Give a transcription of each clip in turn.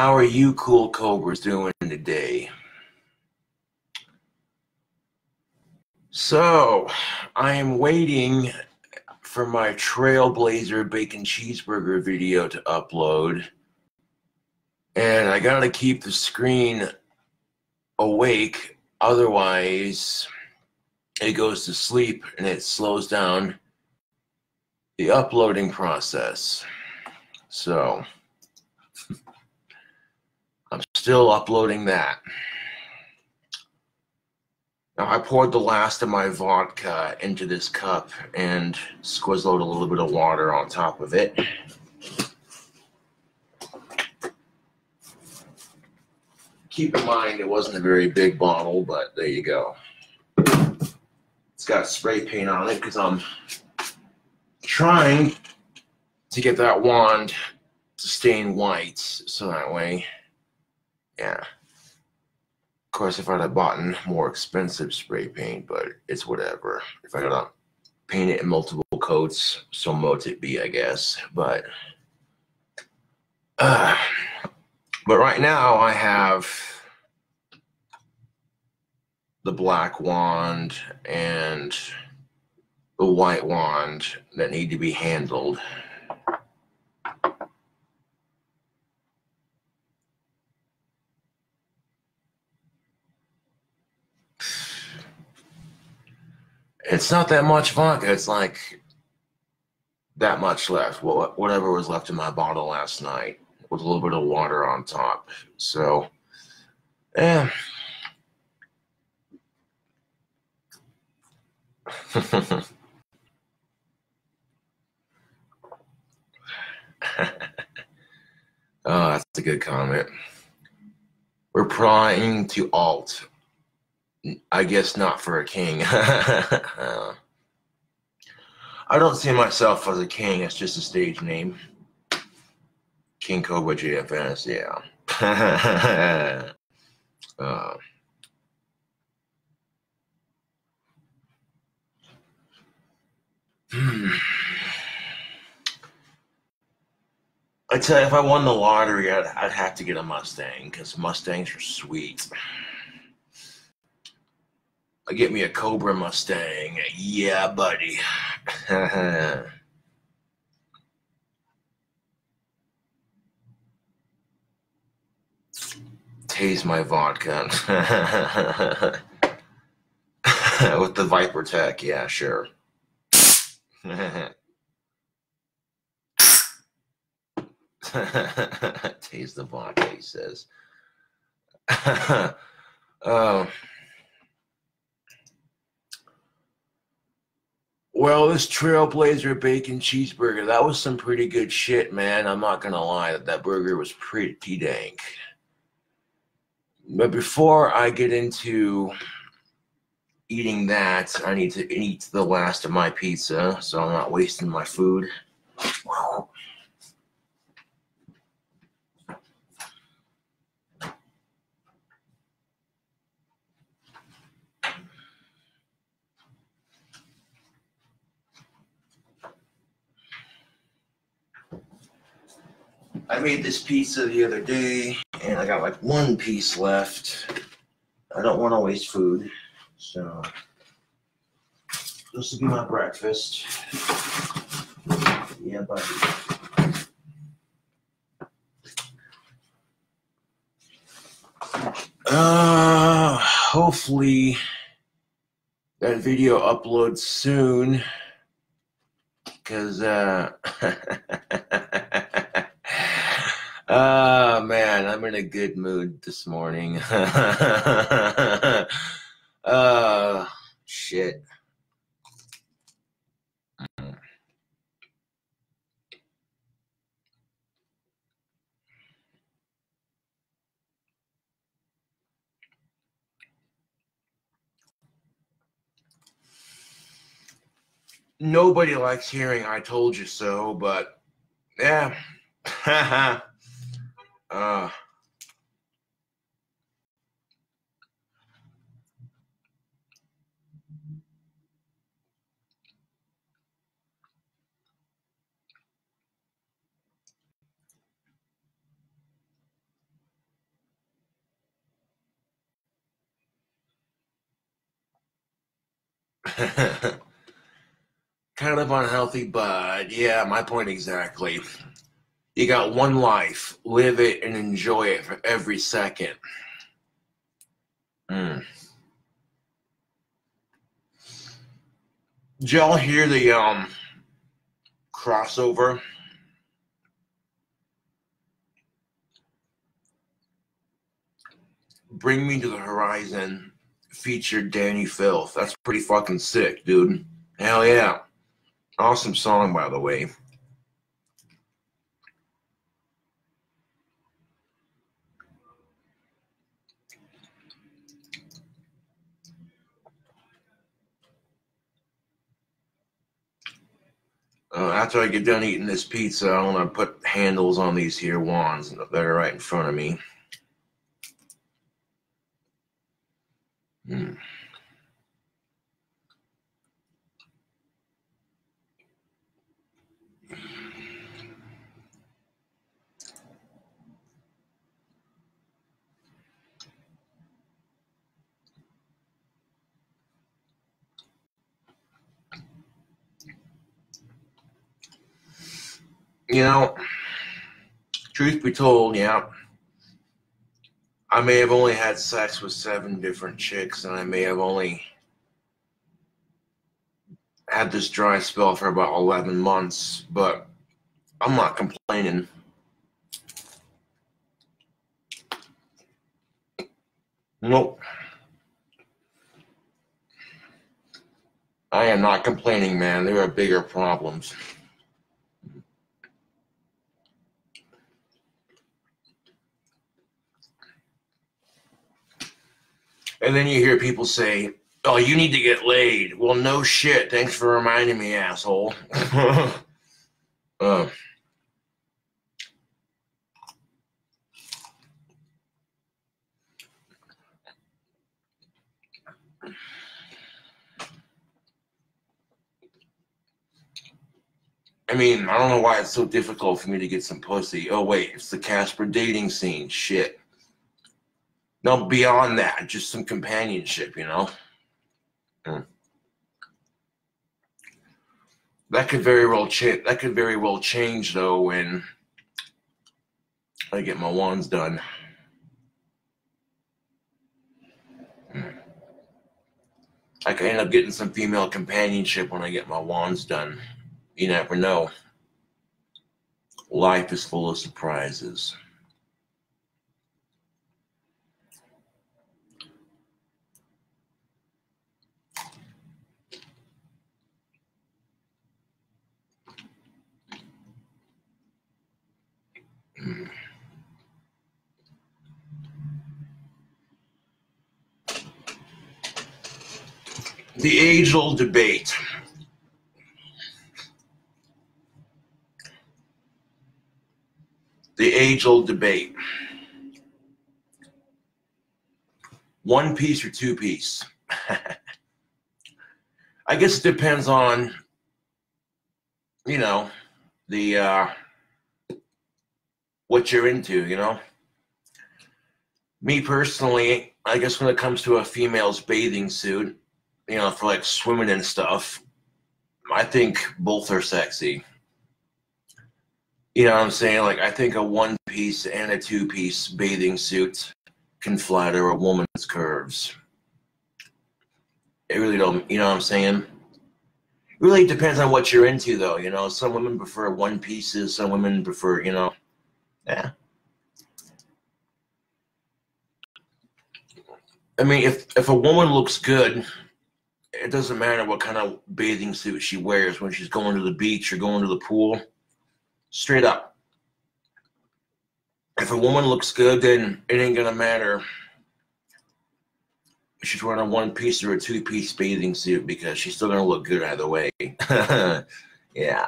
How are you cool cobras doing today? So, I am waiting for my Trailblazer bacon cheeseburger video to upload. And I gotta keep the screen awake, otherwise, it goes to sleep and it slows down the uploading process. So, still uploading that. Now, I poured the last of my vodka into this cup and squizzled a little bit of water on top of it. Keep in mind, it wasn't a very big bottle, but there you go. It's got spray paint on it because I'm trying to get that wand to stain white so that way, yeah. Of course, if I'd have bought more expensive spray paint, but it's whatever. If I gotta paint it in multiple coats, so mote it be, I guess. But, uh, but right now I have the black wand and the white wand that need to be handled. It's not that much vodka. It's like that much left. Well, whatever was left in my bottle last night with a little bit of water on top. So, yeah. oh, that's a good comment. We're prying to alt. I guess not for a king. I don't see myself as a king. It's just a stage name. King Cobra JFS, yeah. uh. I tell you, if I won the lottery, I'd, I'd have to get a Mustang because Mustangs are sweet. I get me a Cobra Mustang. Yeah, buddy. Tase my vodka with the Viper Tech. Yeah, sure. Tase the vodka, he says. oh. Well, this Trailblazer bacon cheeseburger, that was some pretty good shit, man. I'm not gonna lie, that that burger was pretty dank. But before I get into eating that, I need to eat the last of my pizza, so I'm not wasting my food. I made this pizza the other day and I got like one piece left. I don't want to waste food, so this will be my breakfast. Yeah, buddy. Uh, hopefully that video uploads soon because uh Oh man, I'm in a good mood this morning. uh shit. Nobody likes hearing I told you so, but yeah. Ah. Uh, kind of unhealthy, but yeah, my point exactly. You got one life, live it and enjoy it for every second. Mm. Did y'all hear the um crossover? Bring Me to the Horizon featured Dani Filth. That's pretty fucking sick, dude. Hell yeah. Awesome song, by the way. Uh, after I get done eating this pizza, I want to put handles on these here wands that are right in front of me. Hmm. You know, truth be told, yeah, I may have only had sex with seven different chicks, and I may have only had this dry spell for about 11 months, but I'm not complaining. Nope. I am not complaining, man. There are bigger problems. And then you hear people say, Oh, you need to get laid. Well, no shit. Thanks for reminding me, asshole. uh. I mean, I don't know why it's so difficult for me to get some pussy. Oh, wait, it's the Casper dating scene. Shit. No, beyond that, just some companionship, you know? Mm. That could very well change. That could very well change though when I get my wands done. Mm. I could end up getting some female companionship when I get my wands done. You never know. Life is full of surprises. The age old debate. The age old debate. One piece or two piece? I guess it depends on, you know, the, uh, what you're into, you know? Me personally, I guess when it comes to a female's bathing suit, you know, for like swimming and stuff, I think both are sexy. You know what I'm saying? Like, I think a one piece and a two piece bathing suit can flatter a woman's curves. It really don't, you know what I'm saying? It really depends on what you're into, though. You know, some women prefer one pieces, some women prefer, you know, yeah. I mean, if if a woman looks good, it doesn't matter what kind of bathing suit she wears when she's going to the beach or going to the pool. Straight up. If a woman looks good, then it ain't gonna matter she's wearing a one piece or a two piece bathing suit because she's still gonna look good either way. yeah.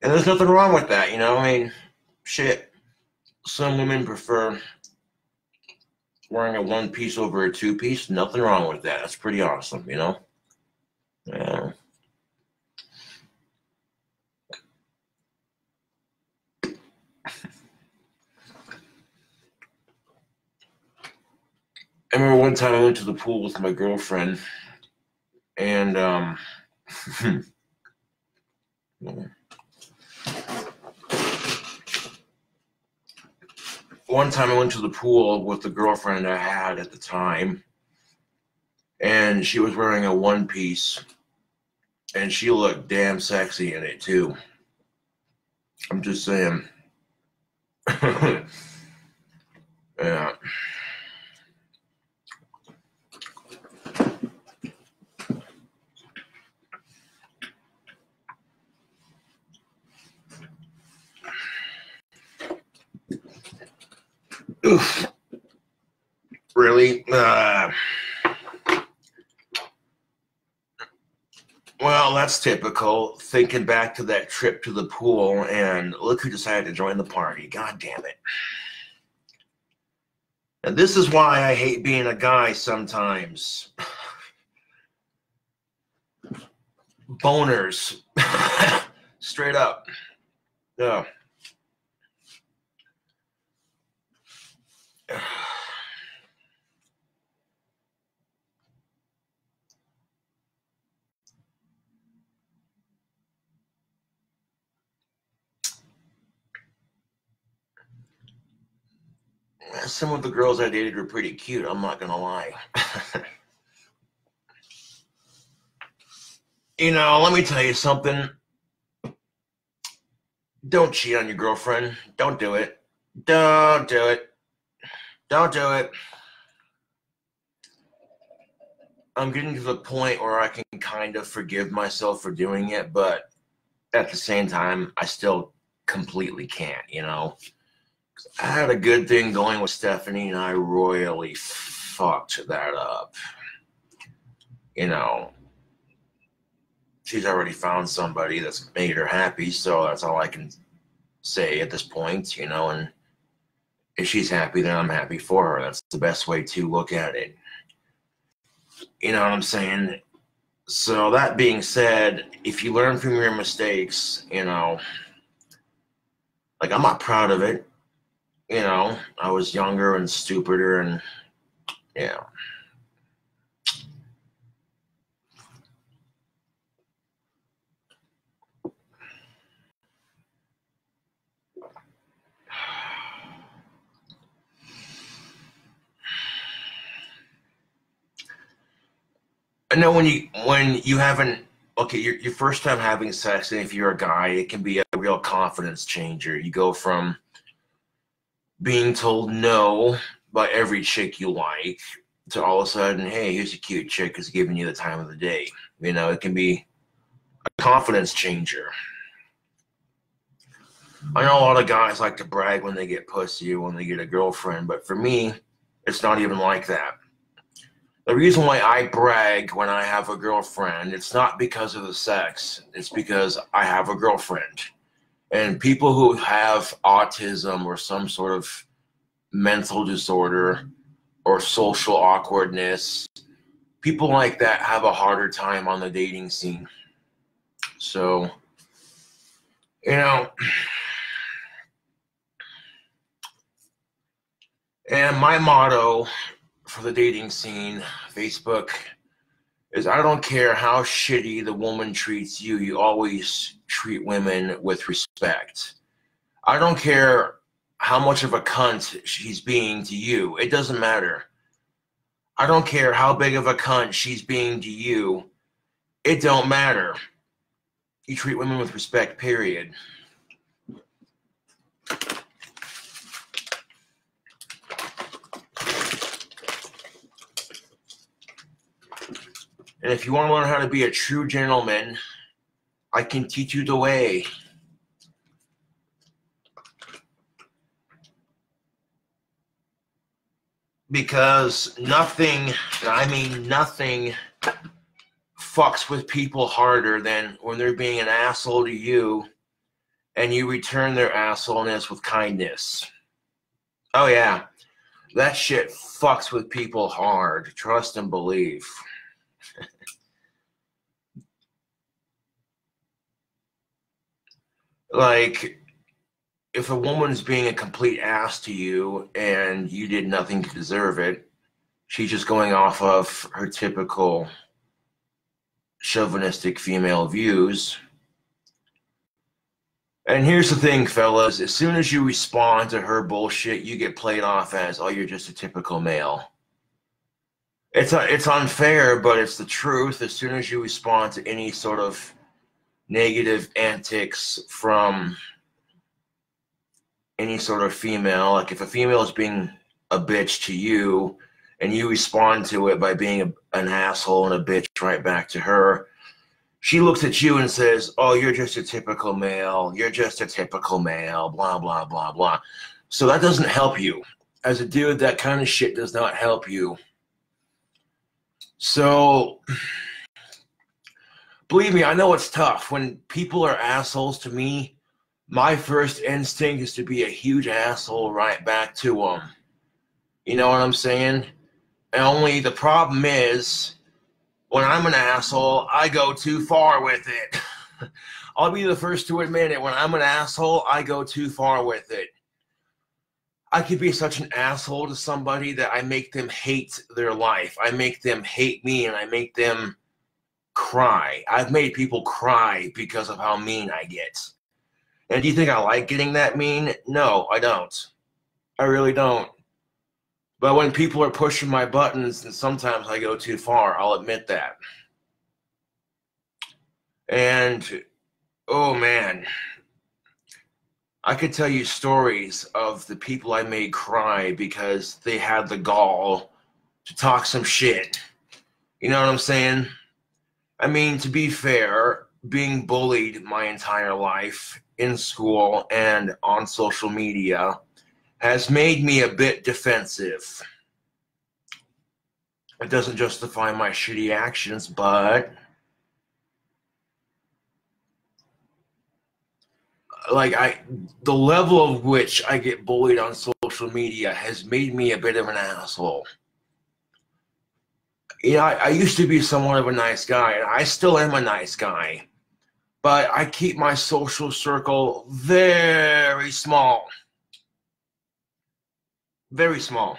And there's nothing wrong with that, you know. I mean, shit. Some women prefer wearing a one piece over a two piece. Nothing wrong with that. That's pretty awesome, you know. Yeah. I remember one time I went to the pool with my girlfriend, and um, hmm. One time I went to the pool with the girlfriend I had at the time, and she was wearing a one piece, and she looked damn sexy in it too. I'm just saying. yeah. Really? Uh, well, that's typical. Thinking back to that trip to the pool, and look who decided to join the party. God damn it. And this is why I hate being a guy sometimes. Boners. Straight up. Yeah. Some of the girls I dated were pretty cute, I'm not gonna lie. you know, let me tell you something. Don't cheat on your girlfriend. Don't do it. Don't do it. Don't do it. I'm getting to the point where I can kind of forgive myself for doing it, but at the same time, I still completely can't, you know? I had a good thing going with Stephanie, and I royally fucked that up. You know, she's already found somebody that's made her happy, so that's all I can say at this point, you know, and if she's happy, then I'm happy for her. That's the best way to look at it. You know what I'm saying? So, that being said, if you learn from your mistakes, you know, like I'm not proud of it. You know, I was younger and stupider, and yeah. I know when you when you haven't okay your, your first time having sex and if you're a guy it can be a real confidence changer you go from being told no by every chick you like to all of a sudden hey here's a cute chick who's giving you the time of the day you know it can be a confidence changer i know a lot of guys like to brag when they get pussy or when they get a girlfriend but for me it's not even like that the reason why I brag when I have a girlfriend, it's not because of the sex. It's because I have a girlfriend. And people who have autism or some sort of mental disorder or social awkwardness, people like that have a harder time on the dating scene. So, you know, and my motto for the dating scene, Facebook, is I don't care how shitty the woman treats you, you always treat women with respect. I don't care how much of a cunt she's being to you, it doesn't matter. I don't care how big of a cunt she's being to you, it don't matter. You treat women with respect, period. And if you want to learn how to be a true gentleman, I can teach you the way. Because nothing, I mean, nothing fucks with people harder than when they're being an asshole to you and you return their assholeness with kindness. Oh, yeah. That shit fucks with people hard. Trust and believe. like if a woman's being a complete ass to you and you did nothing to deserve it she's just going off of her typical chauvinistic female views. And here's the thing, fellas as soon as you respond to her bullshit, you get played off as, oh, you're just a typical male. It's, a, it's unfair, but it's the truth. As soon as you respond to any sort of negative antics from any sort of female, like if a female is being a bitch to you, and you respond to it by being a, an asshole and a bitch right back to her, she looks at you and says, Oh, you're just a typical male. You're just a typical male, blah, blah, blah, blah. So that doesn't help you. As a dude, that kind of shit does not help you. So, believe me, I know it's tough. When people are assholes to me, my first instinct is to be a huge asshole right back to them. You know what I'm saying? And only the problem is, when I'm an asshole, I go too far with it. I'll be the first to admit it. When I'm an asshole, I go too far with it. I could be such an asshole to somebody that I make them hate their life. I make them hate me and I make them cry. I've made people cry because of how mean I get. And do you think I like getting that mean? No, I don't. I really don't. But when people are pushing my buttons, and sometimes I go too far, I'll admit that. And oh man, I could tell you stories of the people I made cry because they had the gall to talk some shit. You know what I'm saying? I mean, to be fair, being bullied my entire life in school and on social media has made me a bit defensive. It doesn't justify my shitty actions, but like I the level of which I get bullied on social media has made me a bit of an asshole. You know, I, I used to be somewhat of a nice guy, and I still am a nice guy, but I keep my social circle very small. Very small.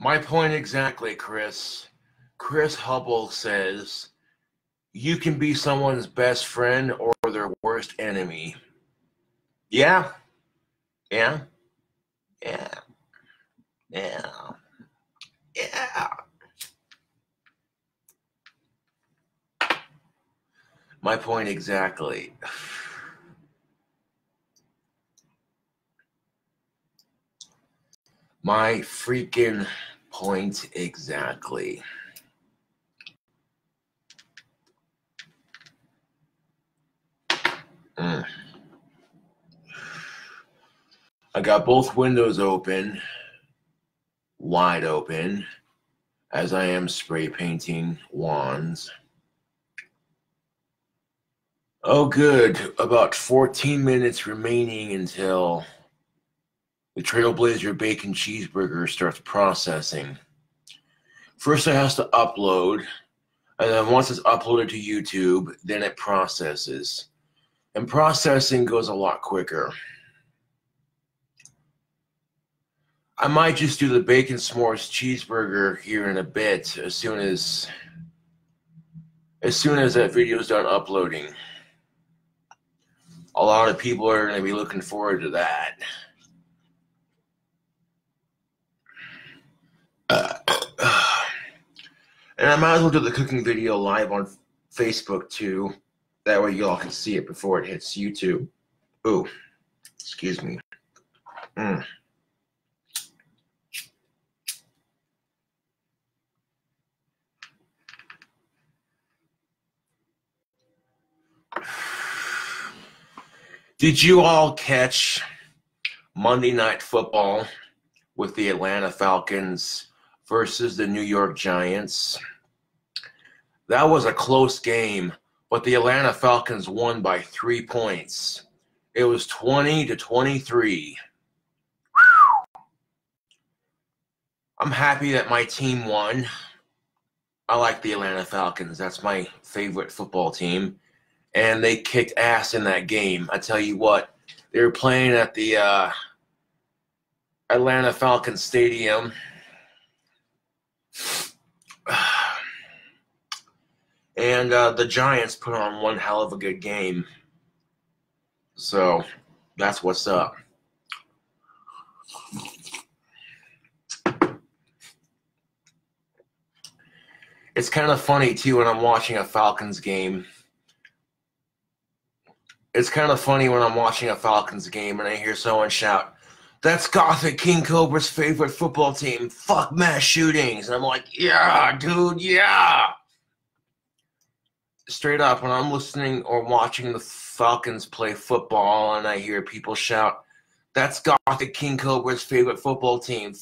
My point exactly, Chris. Chris Hubble says you can be someone's best friend or their worst enemy. Yeah. Yeah. Yeah. Yeah. Yeah. My point exactly. My freaking point exactly. Mm. I got both windows open, wide open, as I am spray painting wands. Oh, good. About 14 minutes remaining until the Trailblazer Bacon Cheeseburger starts processing. First, it has to upload, and then once it's uploaded to YouTube, then it processes and processing goes a lot quicker. I might just do the bacon s'mores cheeseburger here in a bit as soon as as soon as that video is done uploading. A lot of people are going to be looking forward to that. And I might as well do the cooking video live on Facebook too. That way you all can see it before it hits YouTube. Ooh, excuse me. Mm. Did you all catch Monday Night Football with the Atlanta Falcons versus the New York Giants? That was a close game but the Atlanta Falcons won by three points. It was 20 to 23. I'm happy that my team won. I like the Atlanta Falcons. That's my favorite football team. And they kicked ass in that game. I tell you what, they were playing at the uh, Atlanta Falcons Stadium. And uh, the Giants put on one hell of a good game. So that's what's up. It's kind of funny too when I'm watching a Falcons game. It's kind of funny when I'm watching a Falcons game and I hear someone shout, That's Gothic King Cobra's favorite football team. Fuck mass shootings. And I'm like, Yeah, dude, yeah. Straight up, when I'm listening or watching the Falcons play football and I hear people shout, That's Gothic King Cobra's favorite football team.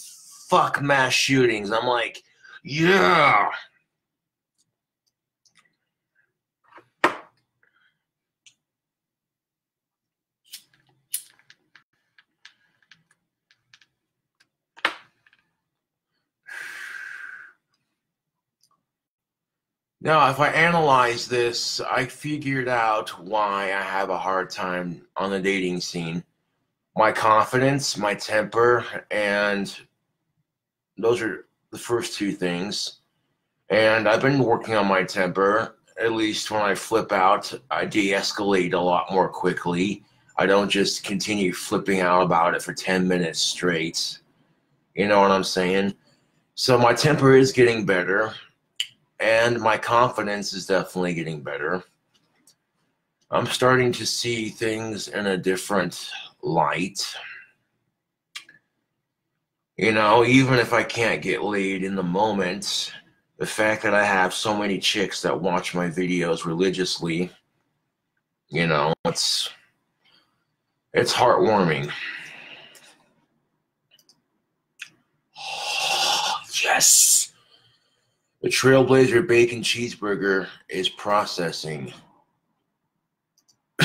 Fuck mass shootings. I'm like, Yeah. Now, if I analyze this, I figured out why I have a hard time on the dating scene. My confidence, my temper, and those are the first two things. And I've been working on my temper. At least when I flip out, I de escalate a lot more quickly. I don't just continue flipping out about it for 10 minutes straight. You know what I'm saying? So my temper is getting better and my confidence is definitely getting better. I'm starting to see things in a different light. You know, even if I can't get laid in the moment, the fact that I have so many chicks that watch my videos religiously, you know, it's it's heartwarming. yes. The Trailblazer Bacon Cheeseburger is processing.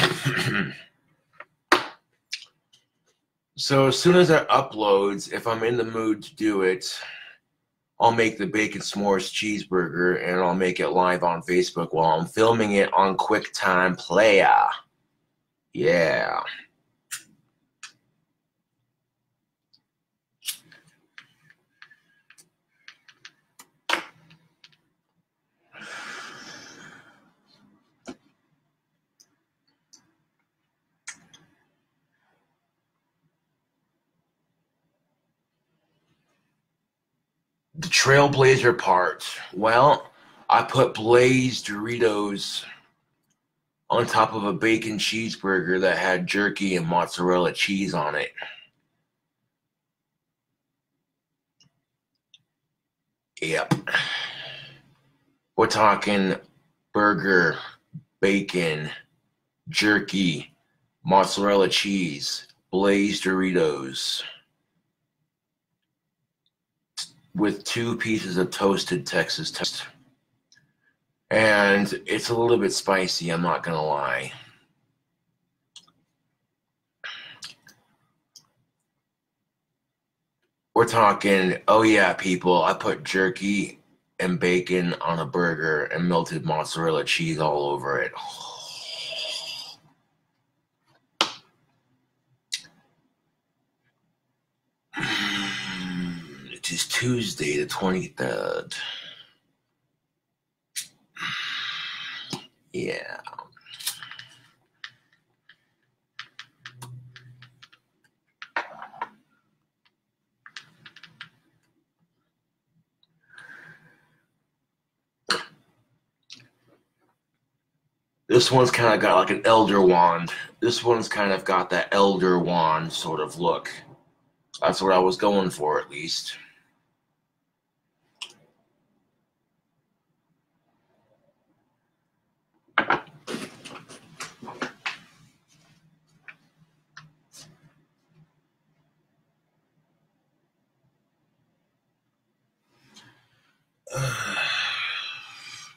so as soon as that uploads, if I'm in the mood to do it, I'll make the bacon s'mores cheeseburger and I'll make it live on Facebook while I'm filming it on QuickTime Player. Yeah. The Trailblazer part. Well, I put Blaze Doritos on top of a bacon cheeseburger that had jerky and mozzarella cheese on it. Yep. We're talking burger, bacon, jerky, mozzarella cheese, Blaze Doritos with two pieces of toasted Texas toast. And it's a little bit spicy, I'm not going to lie. We're talking, oh yeah, people, I put jerky and bacon on a burger and melted mozzarella cheese all over it. It is Tuesday, the 23rd. Yeah. This one's kind of got like an elder wand. This one's kind of got that elder wand sort of look. That's what I was going for, at least.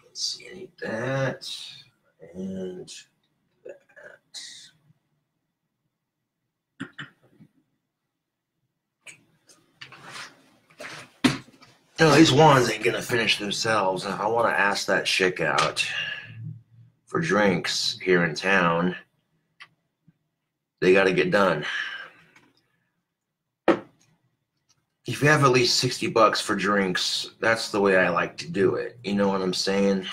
let's see, I need that and that. No, these wands ain't gonna finish themselves. I want to ask that chick out for drinks here in town, they got to get done. If you have at least 60 bucks for drinks, that's the way I like to do it. You know what I'm saying?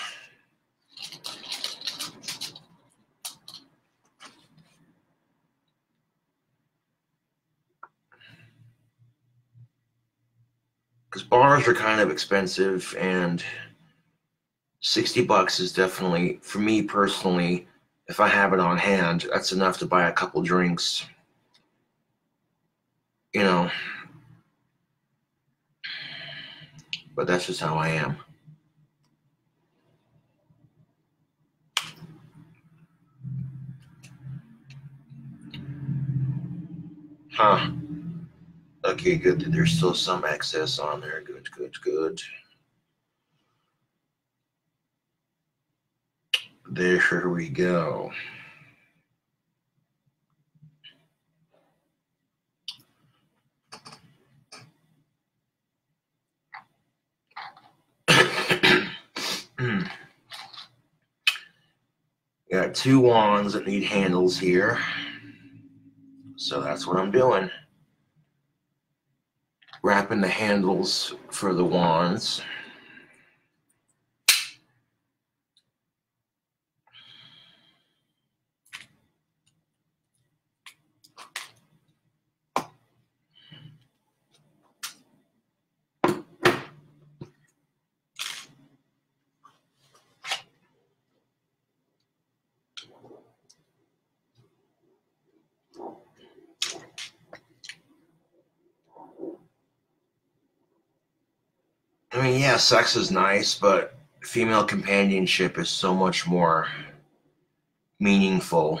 Bars are kind of expensive and 60 bucks is definitely for me personally if i have it on hand that's enough to buy a couple drinks. You know. But that's just how i am. Huh Okay, good. There's still some excess on there. Good, good, good. There we go. Got two wands that need handles here. So that's what I'm doing wrapping the handles for the wands. Sex is nice, but female companionship is so much more meaningful.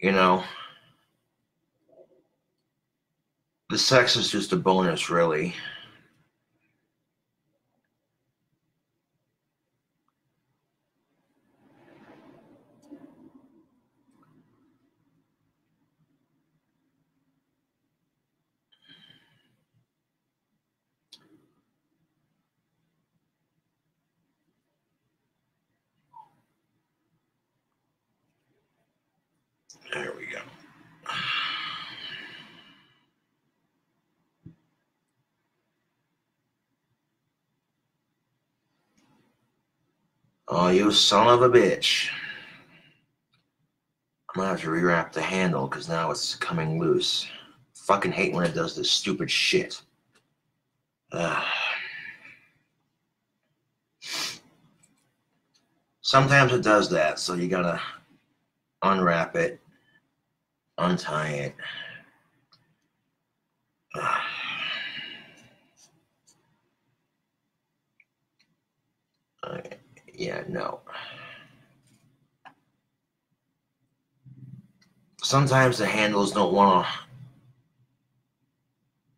You know? The sex is just a bonus, really. Oh, you son of a bitch. I'm gonna have to rewrap the handle because now it's coming loose. Fucking hate when it does this stupid shit. Sometimes it does that, so you gotta unwrap it untie it. Uh, yeah, no. Sometimes the handles don't want to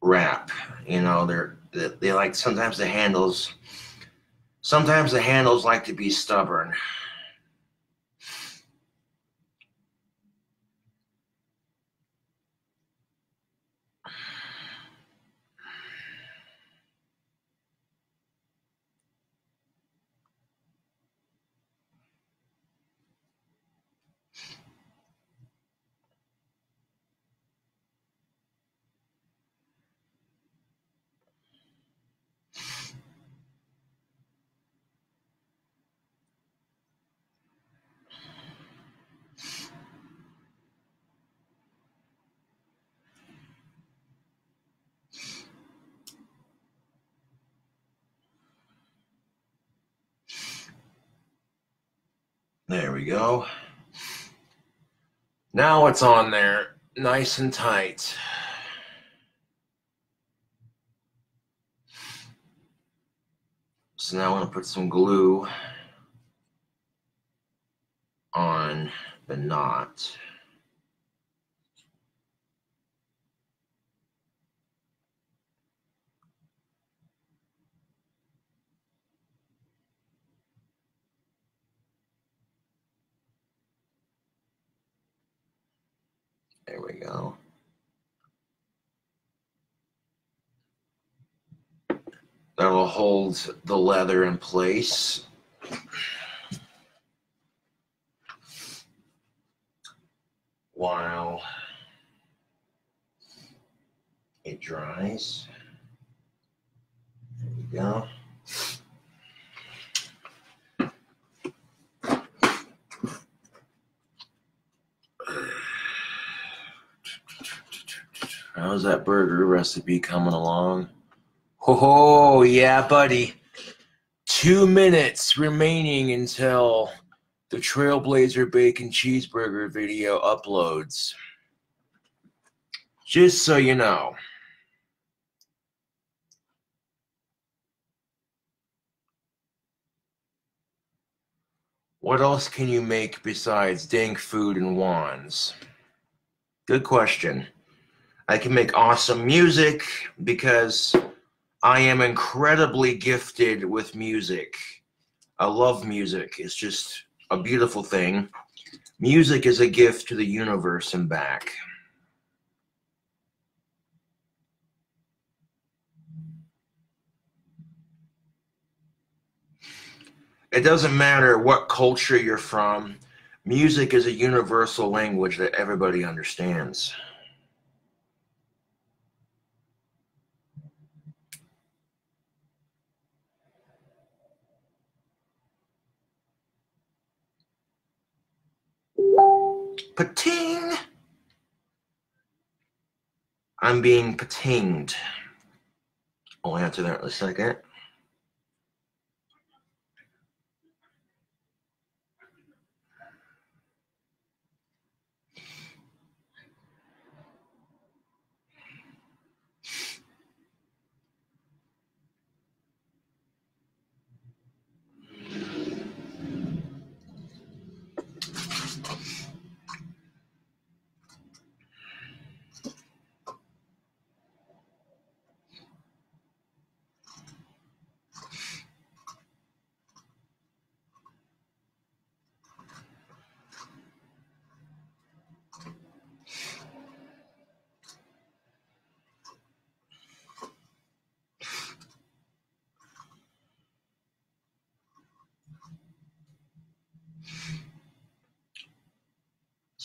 wrap. You know, they're they, they like sometimes the handles. Sometimes the handles like to be stubborn. There we go. Now it's on there, nice and tight. So now I'm to put some glue on the knot. There we go. That'll hold the leather in place. While it dries. There we go. How's that burger recipe coming along? Oh, yeah, buddy. Two minutes remaining until the Trailblazer Bacon Cheeseburger video uploads. Just so you know. What else can you make besides dank food and wands? Good question. I can make awesome music because I am incredibly gifted with music. I love music. It's just a beautiful thing. Music is a gift to the universe and back. it doesn't matter what culture you're from, music is a universal language that everybody understands. Pating! I'm being patinged. I'll answer that in a second.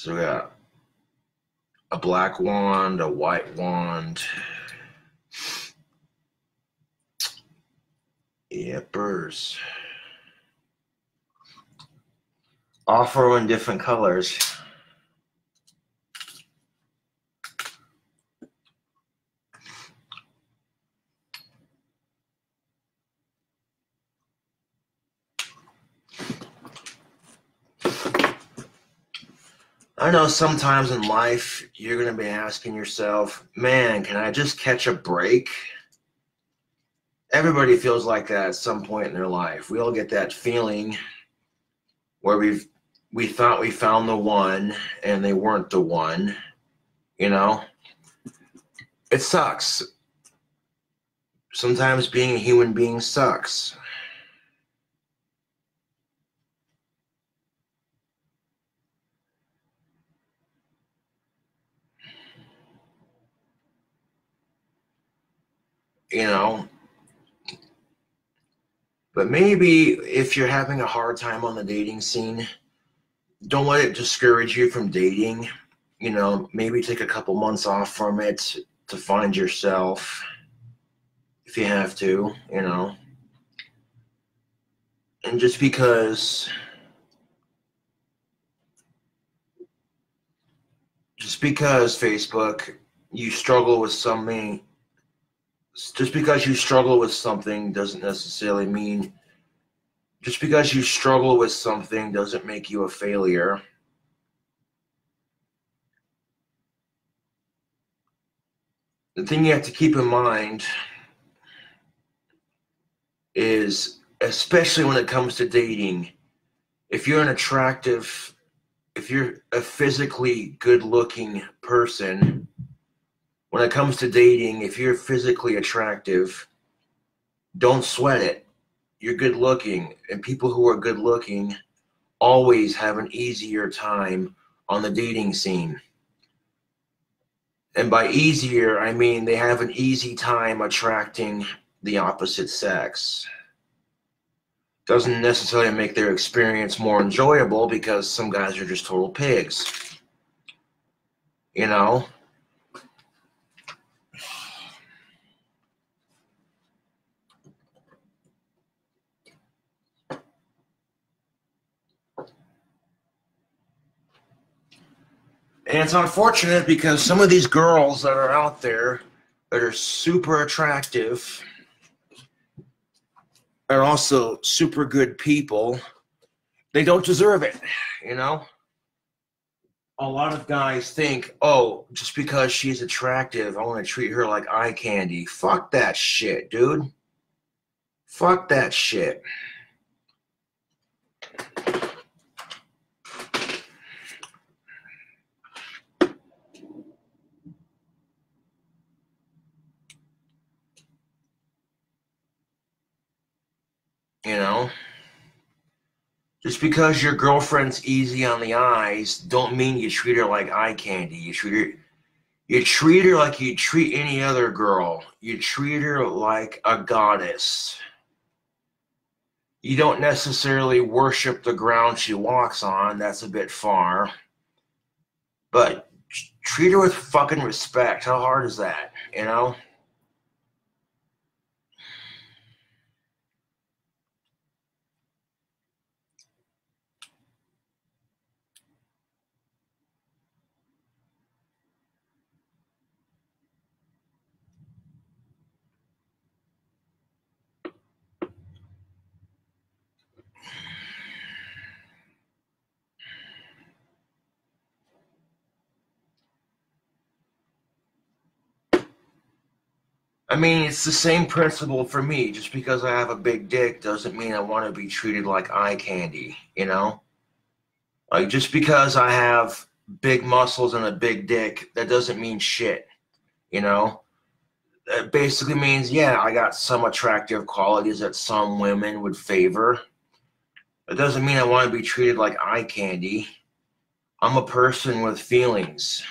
So we got a black wand, a white wand. Yippers. four in different colors. I know sometimes in life you're going to be asking yourself, man, can I just catch a break? Everybody feels like that at some point in their life. We all get that feeling where we've we thought we found the one and they weren't the one, you know? It sucks. Sometimes being a human being sucks. You know. But maybe if you're having a hard time on the dating scene, don't let it discourage you from dating. You know, maybe take a couple months off from it to find yourself if you have to, you know. And just because just because Facebook you struggle with something just because you struggle with something doesn't necessarily mean just because you struggle with something doesn't make you a failure. The thing you have to keep in mind is, especially when it comes to dating, if you're an attractive, if you're a physically good looking person, when it comes to dating, if you're physically attractive, don't sweat it. You're good looking, and people who are good looking always have an easier time on the dating scene. And by easier, I mean they have an easy time attracting the opposite sex. Doesn't necessarily make their experience more enjoyable because some guys are just total pigs. You know? And it's unfortunate because some of these girls that are out there that are super attractive are also super good people. They don't deserve it, you know? A lot of guys think, oh, just because she's attractive, I want to treat her like eye candy. Fuck that shit, dude. Fuck that shit. You know? Just because your girlfriend's easy on the eyes, don't mean you treat her like eye candy. You treat her you treat her like you treat any other girl. You treat her like a goddess. You don't necessarily worship the ground she walks on. That's a bit far. But treat her with fucking respect. How hard is that? You know? I mean, it's the same principle for me. Just because I have a big dick doesn't mean I want to be treated like eye candy, you know? Like, just because I have big muscles and a big dick, that doesn't mean shit, you know? It basically means, yeah, I got some attractive qualities that some women would favor. It doesn't mean I want to be treated like eye candy. I'm a person with feelings.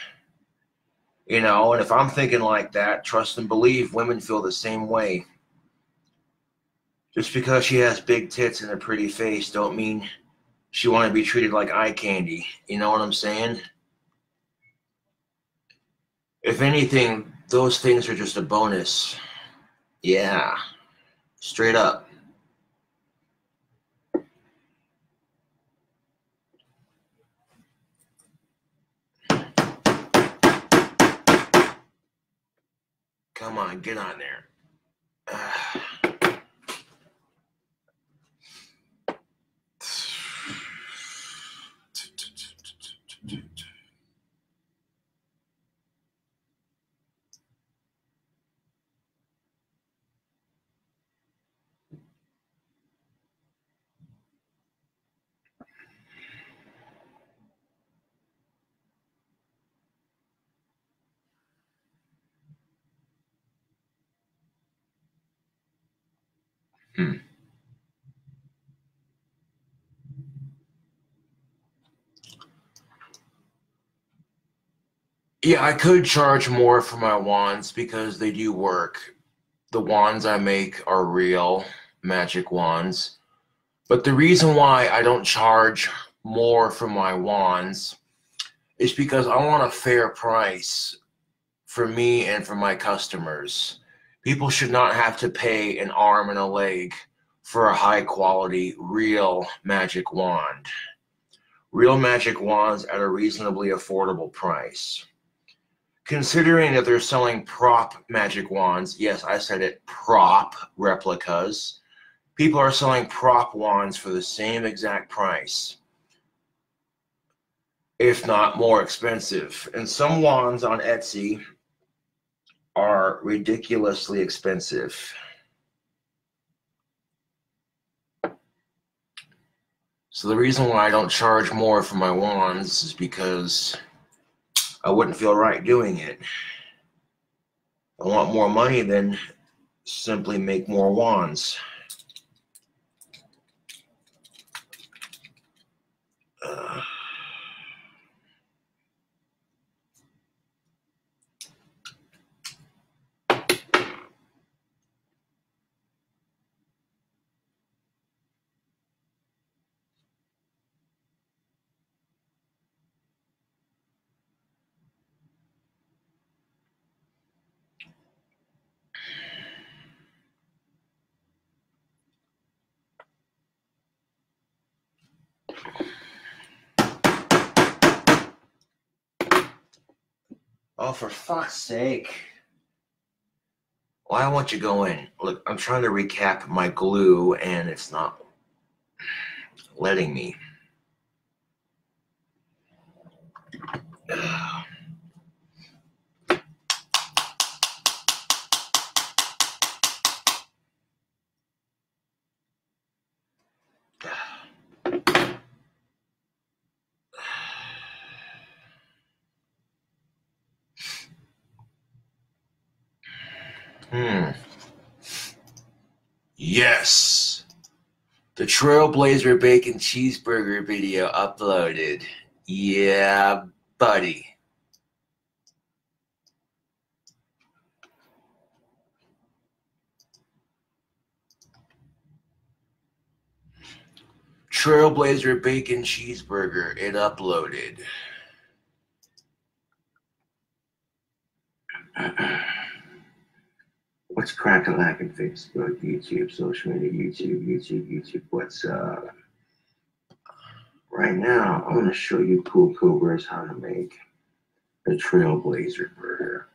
You know, and if I'm thinking like that, trust and believe women feel the same way. Just because she has big tits and a pretty face don't mean she want to be treated like eye candy. You know what I'm saying? If anything, those things are just a bonus. Yeah. Straight up. Come on, get on there. Yeah, I could charge more for my wands because they do work. The wands I make are real magic wands. But the reason why I don't charge more for my wands is because I want a fair price for me and for my customers. People should not have to pay an arm and a leg for a high quality, real magic wand. Real magic wands at a reasonably affordable price. Considering that they're selling prop magic wands, yes, I said it, prop replicas, people are selling prop wands for the same exact price, if not more expensive. And some wands on Etsy are ridiculously expensive. So the reason why I don't charge more for my wands is because I wouldn't feel right doing it. I want more money than simply make more wands. Uh. Oh, for fuck's sake. Why won't you go in? Look, I'm trying to recap my glue and it's not letting me. Hmm. Yes. The Trailblazer Bacon Cheeseburger video uploaded. Yeah, buddy. Trailblazer Bacon Cheeseburger. It uploaded. What's cracking lacking Facebook, YouTube, social media, YouTube, YouTube, YouTube. What's uh right now I'm gonna show you cool cobras how to make a trailblazer burger.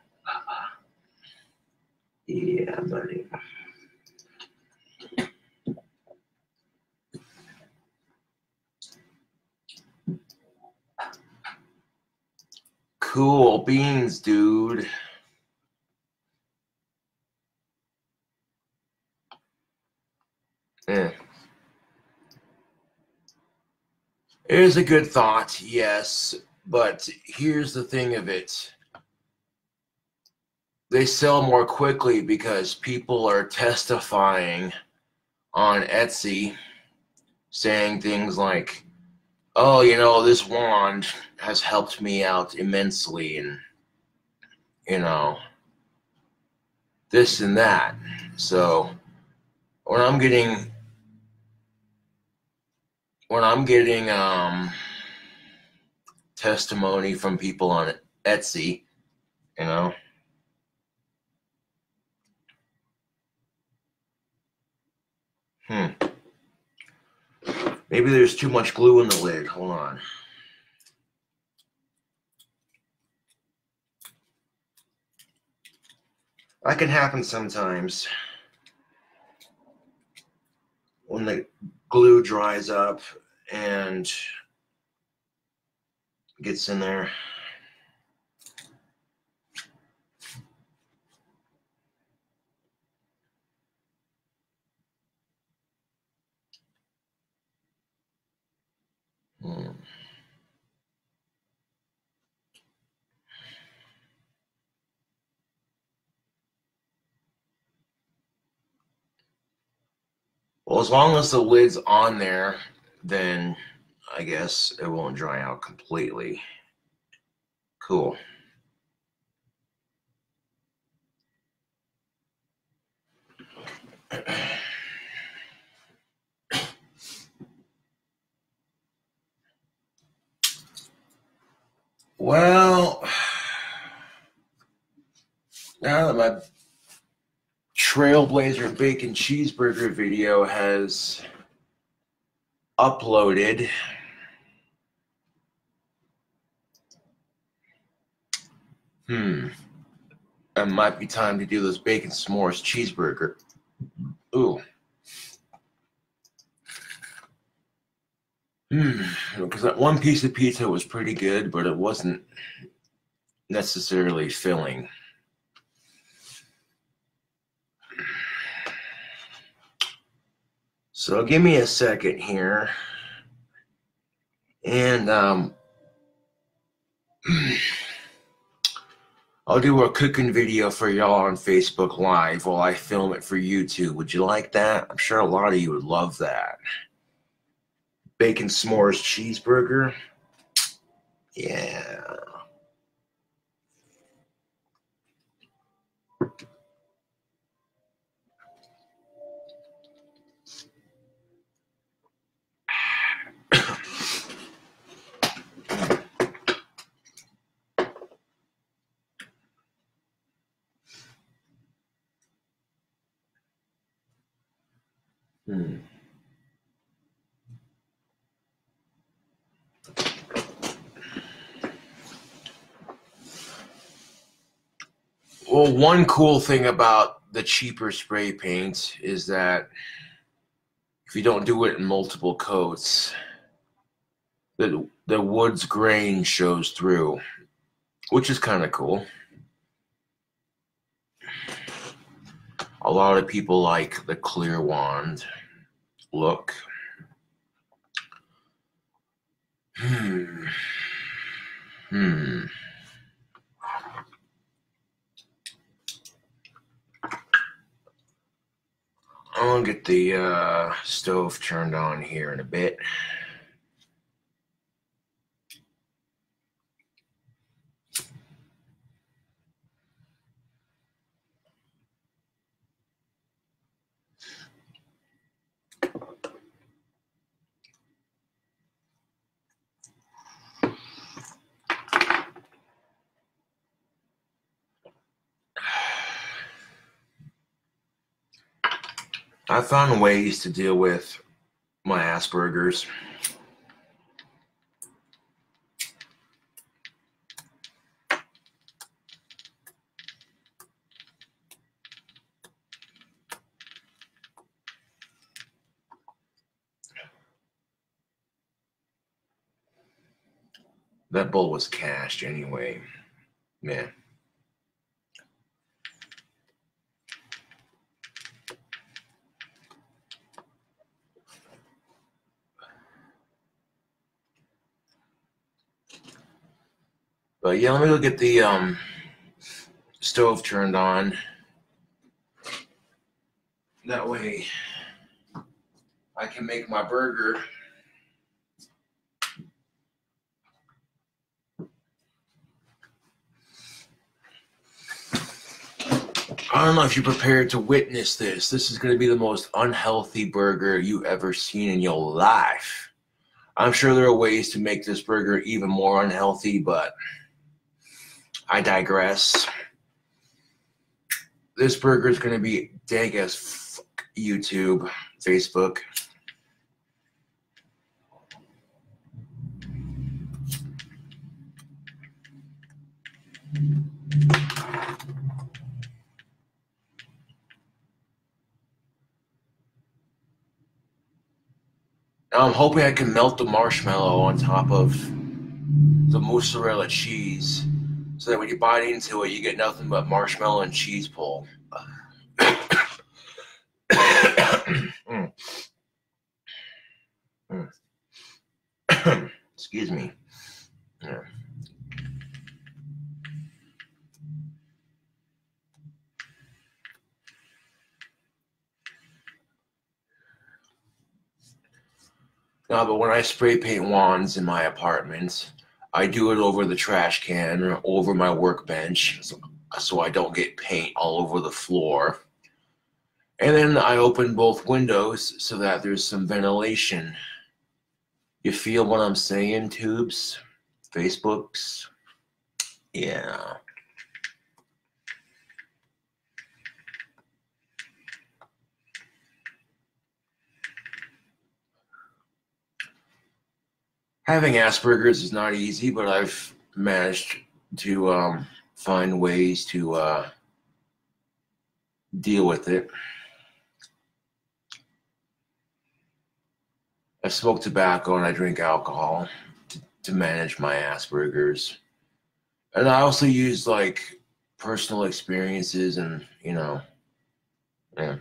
Yeah, buddy. Cool beans, dude. Yeah. It is a good thought, yes, but here's the thing of it. They sell more quickly because people are testifying on Etsy saying things like, oh, you know, this wand has helped me out immensely and, you know, this and that. So when I'm getting when I'm getting um, testimony from people on Etsy, you know, hmm, maybe there's too much glue in the lid. Hold on. That can happen sometimes when the glue dries up and gets in there. Hmm. Well, as long as the lid's on there, then I guess it won't dry out completely. Cool. Well, now that my Trailblazer Bacon Cheeseburger video has uploaded. Hmm. It might be time to do this bacon s'mores cheeseburger. Ooh. Hmm. Because that one piece of pizza was pretty good, but it wasn't necessarily filling. So give me a second here. And um, I'll do a cooking video for y'all on Facebook Live while I film it for YouTube. Would you like that? I'm sure a lot of you would love that. Bacon s'mores cheeseburger. Yeah. Hmm. Well, one cool thing about the cheaper spray paint is that if you don't do it in multiple coats, the the wood's grain shows through, which is kind of cool. A lot of people like the clear wand look. Hmm. Hmm. I'll get the uh, stove turned on here in a bit. I found ways to deal with my Asperger's. That bull was cashed anyway. Man. But yeah, let me go get the um, stove turned on. That way I can make my burger. I don't know if you're prepared to witness this. This is going to be the most unhealthy burger you ever seen in your life. I'm sure there are ways to make this burger even more unhealthy, but I digress. This burger is going to be dank as fuck YouTube, Facebook. Now I'm hoping I can melt the marshmallow on top of the mozzarella cheese so when you bite into it, you get nothing but marshmallow and cheese pull. Excuse me. Yeah. No, but when I spray paint wands in my apartment, I do it over the trash can or over my workbench so, so I don't get paint all over the floor. And then I open both windows so that there's some ventilation. You feel what I'm saying, tubes? Facebooks? Yeah. Having Asperger's is not easy, but I've managed to um, find ways to uh, deal with it. I smoke tobacco and I drink alcohol to, to manage my Asperger's. And I also use like personal experiences and, you know, yeah.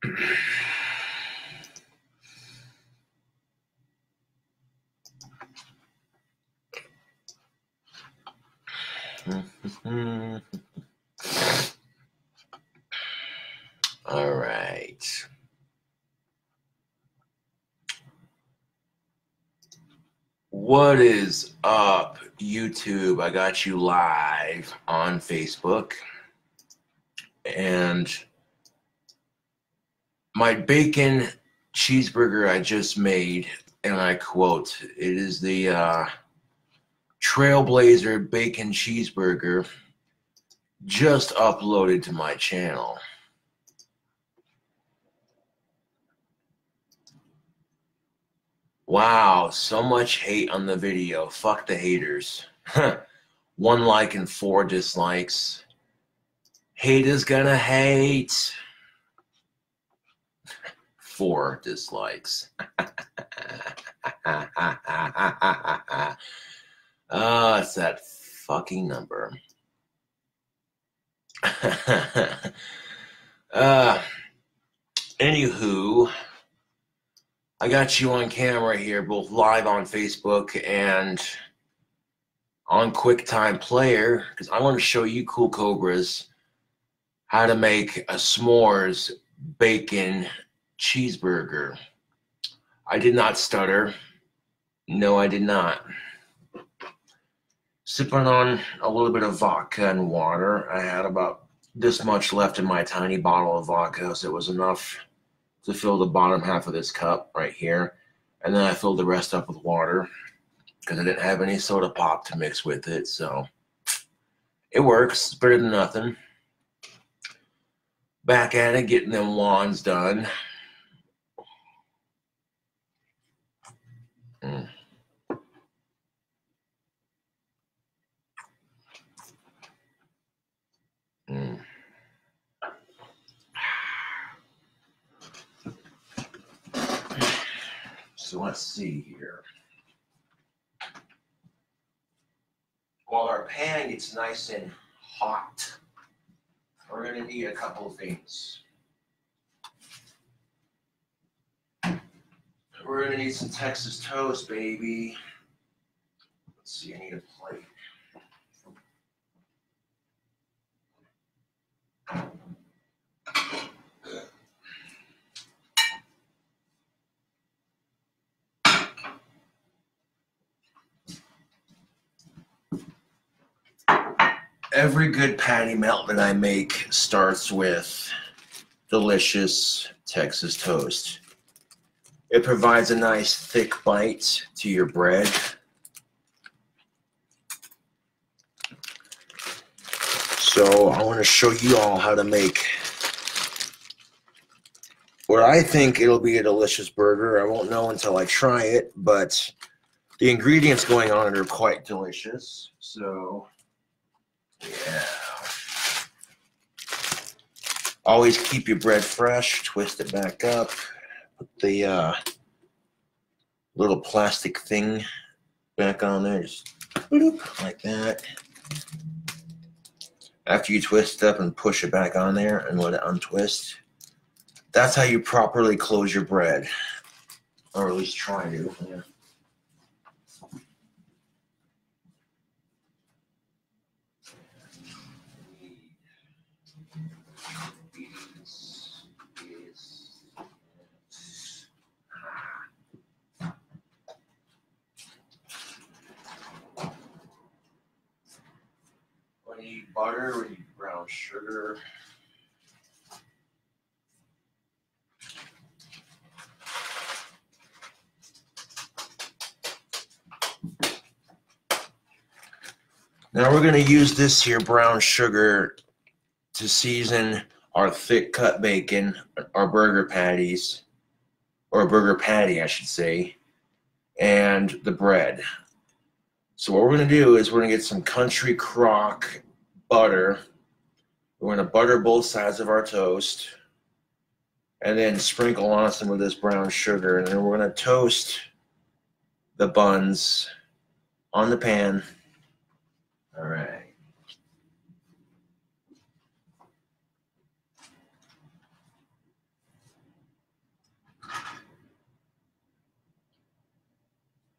All right. What is up, YouTube? I got you live on Facebook. And my bacon cheeseburger I just made, and I quote, it is the uh, Trailblazer Bacon Cheeseburger just uploaded to my channel. Wow, so much hate on the video. Fuck the haters. One like and four dislikes. Hate is gonna hate. Four dislikes. Oh, it's that fucking number. uh, anywho, I got you on camera here, both live on Facebook and on QuickTime Player, because I want to show you cool cobras how to make a s'mores bacon cheeseburger. I did not stutter. No, I did not sipping on a little bit of vodka and water. I had about this much left in my tiny bottle of vodka, so it was enough to fill the bottom half of this cup right here. And then I filled the rest up with water because I didn't have any soda pop to mix with it. So it works. It's better than nothing. Back at it, getting them wands done. So let's see here. While our pan gets nice and hot, we're going to need a couple things. We're going to need some Texas toast, baby. Let's see, I need a plate. Every good patty melt that I make starts with delicious Texas toast. It provides a nice thick bite to your bread. So I want to show you all how to make what I think it'll be a delicious burger. I won't know until I try it, but the ingredients going on it are quite delicious. So yeah. Always keep your bread fresh, twist it back up, put the uh, little plastic thing back on there, just like that. After you twist it up and push it back on there and let it untwist, that's how you properly close your bread. Or at least try to. Yeah. Butter, we need brown sugar. Now we're going to use this here brown sugar to season our thick cut bacon, our burger patties, or burger patty, I should say, and the bread. So what we're going to do is we're going to get some country crock butter. We're going to butter both sides of our toast and then sprinkle on some of this brown sugar. And then we're going to toast the buns on the pan. All right.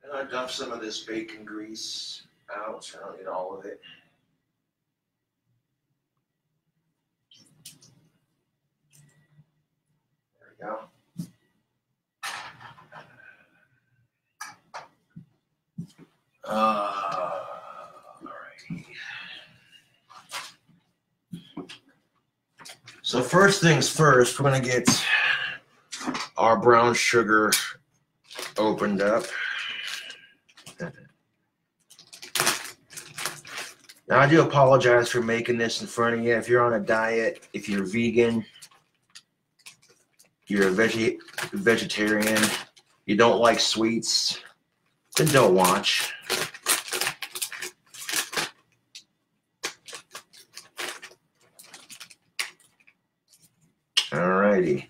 And I dump some of this bacon grease out. I don't need all of it. Go. Uh, So first things first, we're gonna get our brown sugar opened up. Now, I do apologize for making this in front of you. If you're on a diet, if you're vegan, you're a veg- vegetarian, you don't like sweets, then don't watch. Alrighty.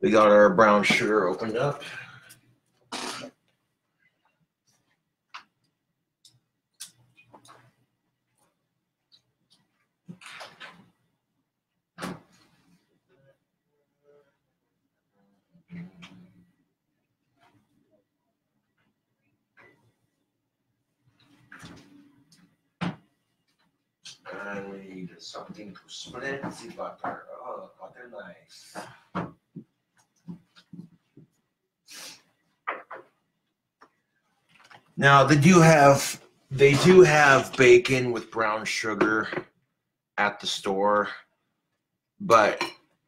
We got our brown sugar opened up. We need something to spread the butter. Oh, butter nice. Now they do have they do have bacon with brown sugar at the store, but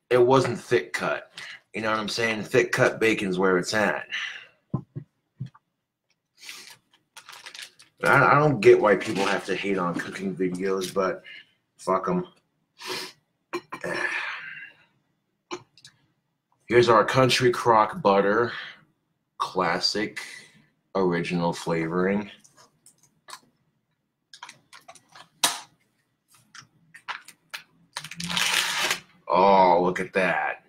it wasn't thick cut. You know what I'm saying? Thick cut bacon's where it's at. I, I don't get why people have to hate on cooking videos, but fuck them. Here's our country crock butter, classic, original flavoring. Oh, look at that.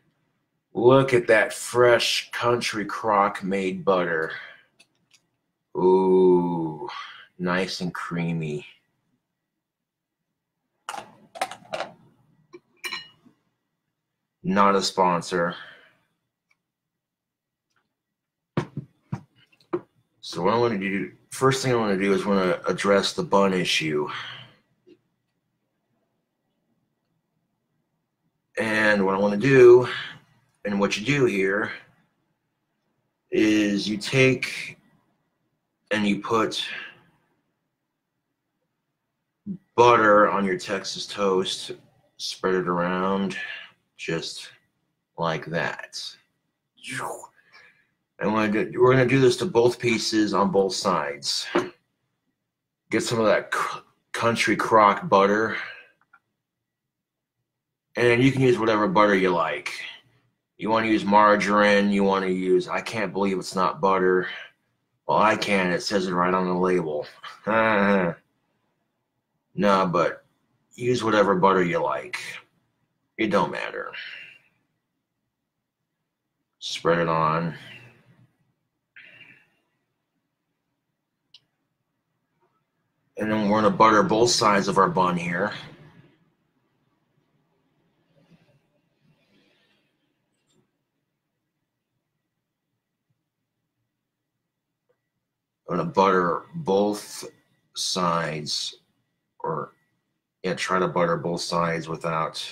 Look at that fresh country crock made butter. Ooh nice and creamy. Not a sponsor. So what I want to do, first thing I want to do is want to address the bun issue. And what I want to do, and what you do here, is you take and you put butter on your Texas toast, spread it around just like that. And we're going to do this to both pieces on both sides. Get some of that country crock butter. And you can use whatever butter you like. You want to use margarine, you want to use, I can't believe it's not butter. Well, I can. It says it right on the label. Nah, but use whatever butter you like. It don't matter. Spread it on. And then we're going to butter both sides of our bun here. I'm going to butter both sides or yeah, try to butter both sides without,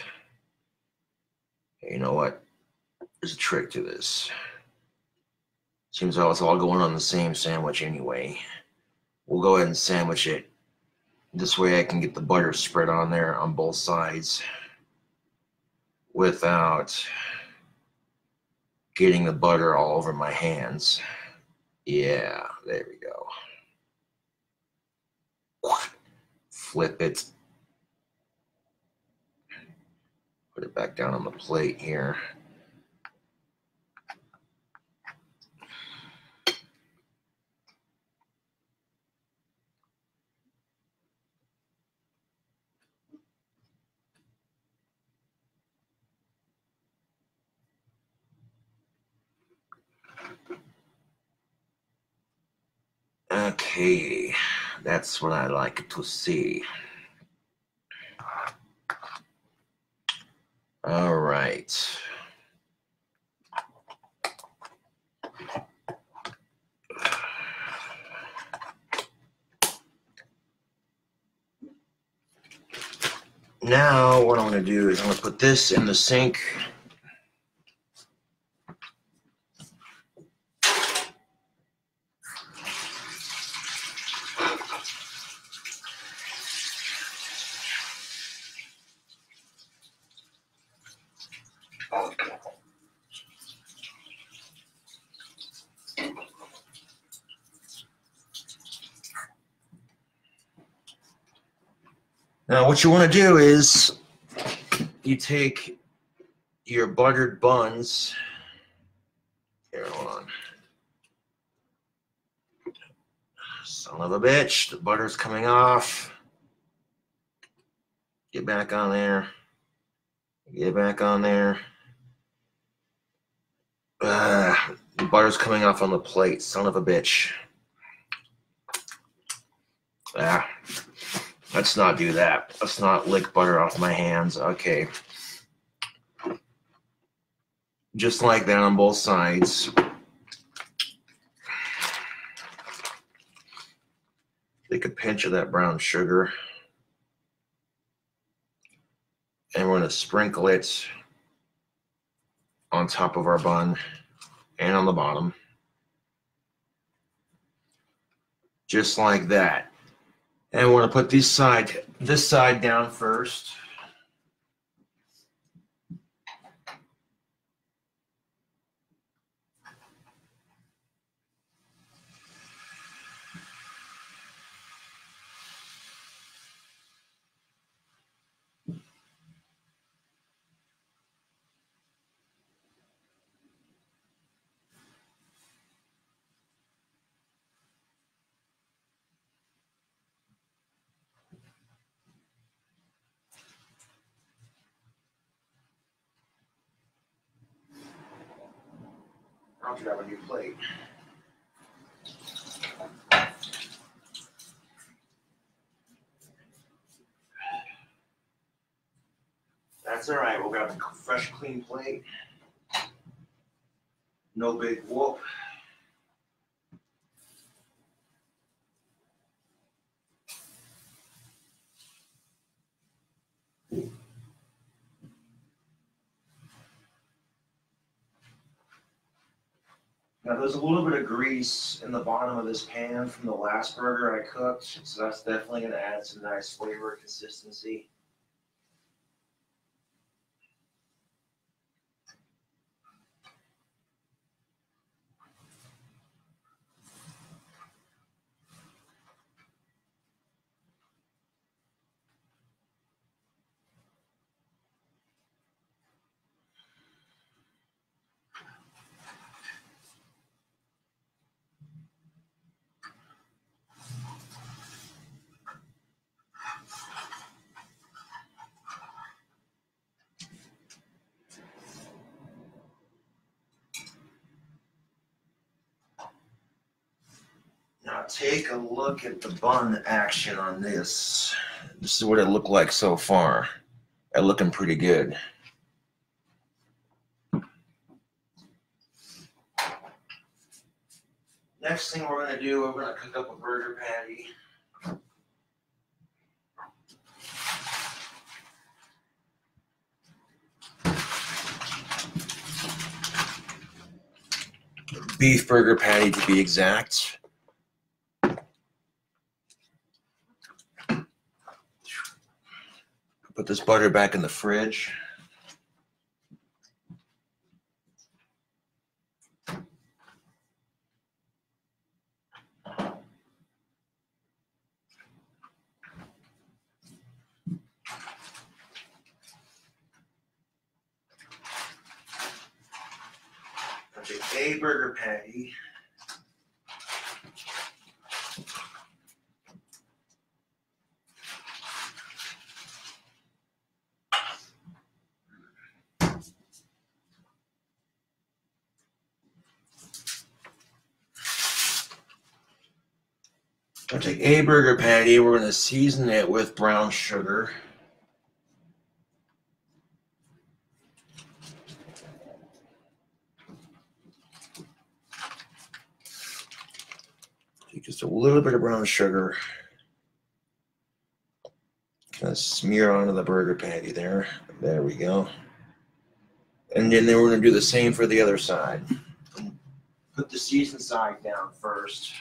you know what, there's a trick to this. Seems like it's all going on the same sandwich anyway. We'll go ahead and sandwich it. This way I can get the butter spread on there on both sides without getting the butter all over my hands. Yeah, there we go flip it. Put it back down on the plate here. Okay. That's what I like to see. All right. Now, what I'm going to do is I'm going to put this in the sink what you want to do is you take your buttered buns. Here, hold on. Son of a bitch, the butter's coming off. Get back on there. Get back on there. Uh, the butter's coming off on the plate, son of a bitch. Ah, let's not do that. Let's not lick butter off my hands. Okay. Just like that on both sides. Take a pinch of that brown sugar. And we're going to sprinkle it on top of our bun and on the bottom. Just like that. And we're to put this side, this side down first. A new plate. That's all right. We'll grab a fresh, clean plate. No big whoop. There's a little bit of grease in the bottom of this pan from the last burger I cooked, so that's definitely gonna add some nice flavor consistency. Now take a look at the bun action on this. This is what it looked like so far. It looking pretty good. Next thing we're gonna do, we're gonna cook up a burger patty. Beef burger patty to be exact. Put this butter back in the fridge. I'll take a burger patty. Burger patty. We're going to season it with brown sugar. Just a little bit of brown sugar. Kind of smear onto the burger patty there. There we go. And then we're going to do the same for the other side. Put the seasoned side down first.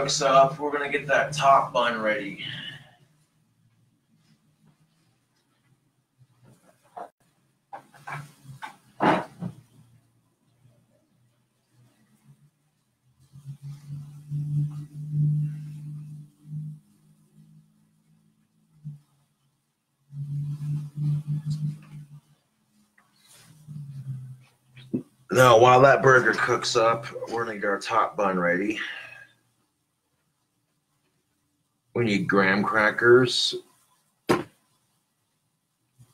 Cooks up, we're gonna get that top bun ready. Now, while that burger cooks up, we're gonna get our top bun ready. We need graham crackers,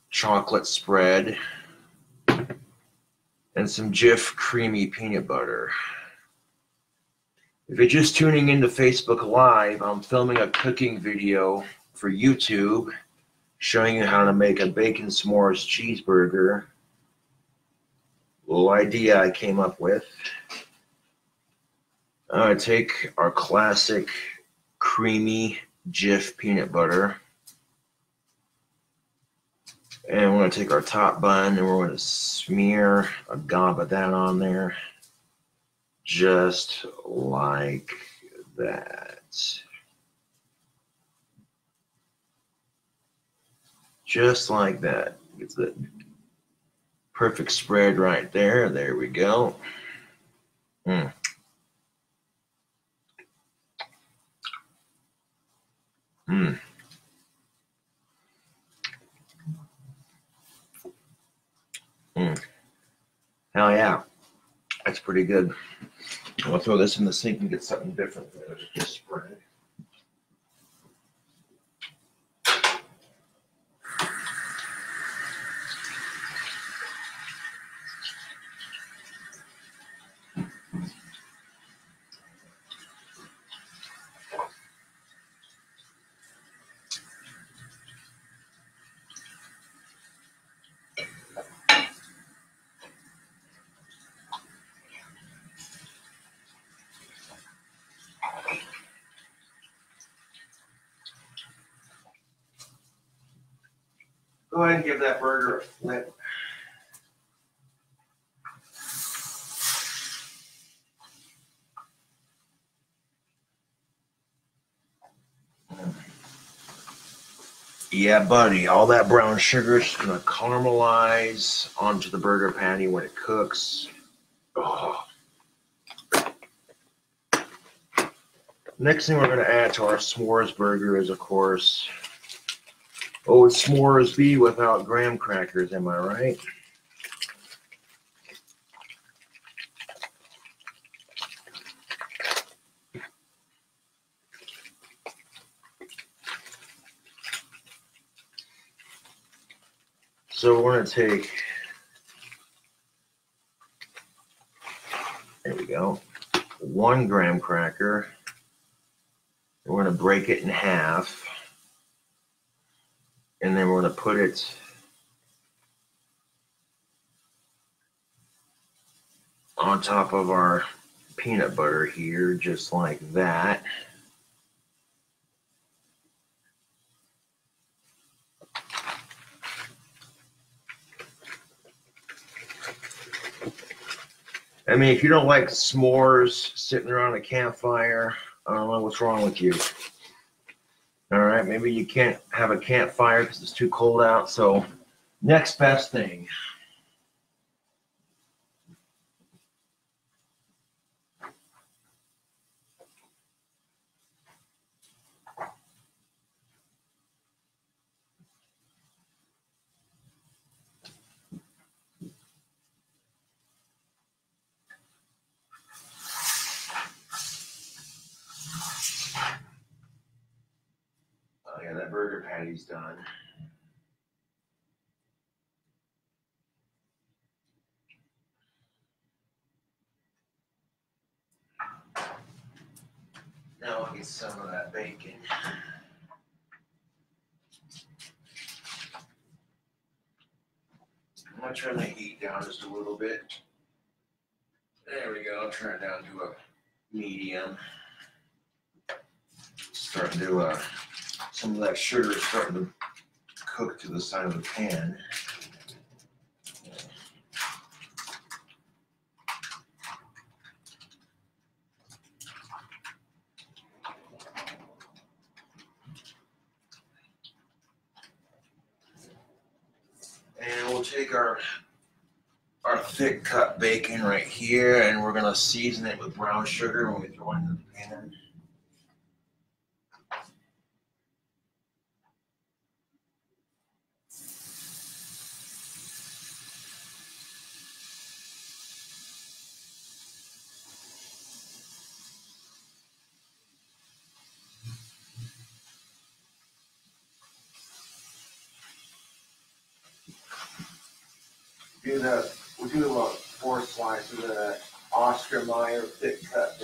chocolate spread, and some Jif creamy peanut butter. If you're just tuning into Facebook Live, I'm filming a cooking video for YouTube showing you how to make a bacon s'mores cheeseburger little idea I came up with. I take our classic creamy Jif peanut butter. And we're going to take our top bun and we're going to smear a gob of that on there. Just like that. Just like that. It's the Perfect spread right there. There we go. Mm. Mm. Mm. Hell yeah. That's pretty good. I'll throw this in the sink and get something different. Just spread. Go ahead and give that burger a flip. Yeah, buddy, all that brown sugar is going to caramelize onto the burger patty when it cooks. Oh. Next thing we're going to add to our s'mores burger is, of course, Oh, it's s'mores be without graham crackers, am I right? So we're going to take, there we go, one graham cracker. We're going to break it in half going to put it on top of our peanut butter here, just like that. I mean, if you don't like s'mores sitting around a campfire, I don't know what's wrong with you. All right, maybe you can't have a campfire because it's too cold out. So, next best thing. Patty's done. Now I'll get some of that bacon. I'm gonna turn the heat down just a little bit. There we go. I'll Turn it down to a medium. Start to a some of that sugar is starting to cook to the side of the pan. And we'll take our our thick cut bacon right here and we're gonna season it with brown sugar when we throw it in the pan. Oscar Mayer thick cut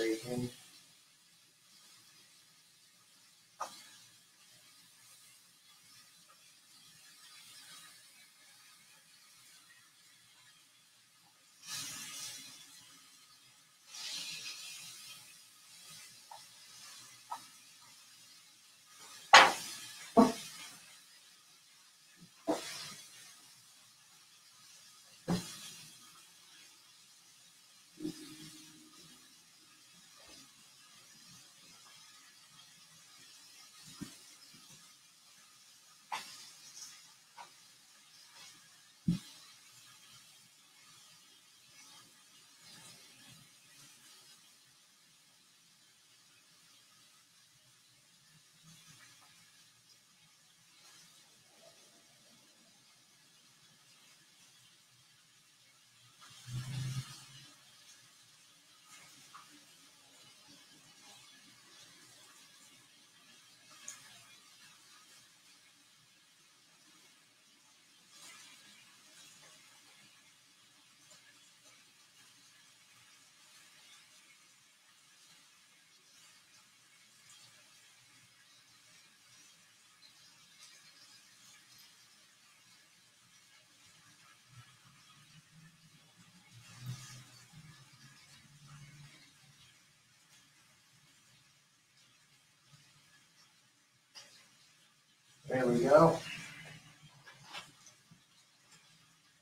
There we go.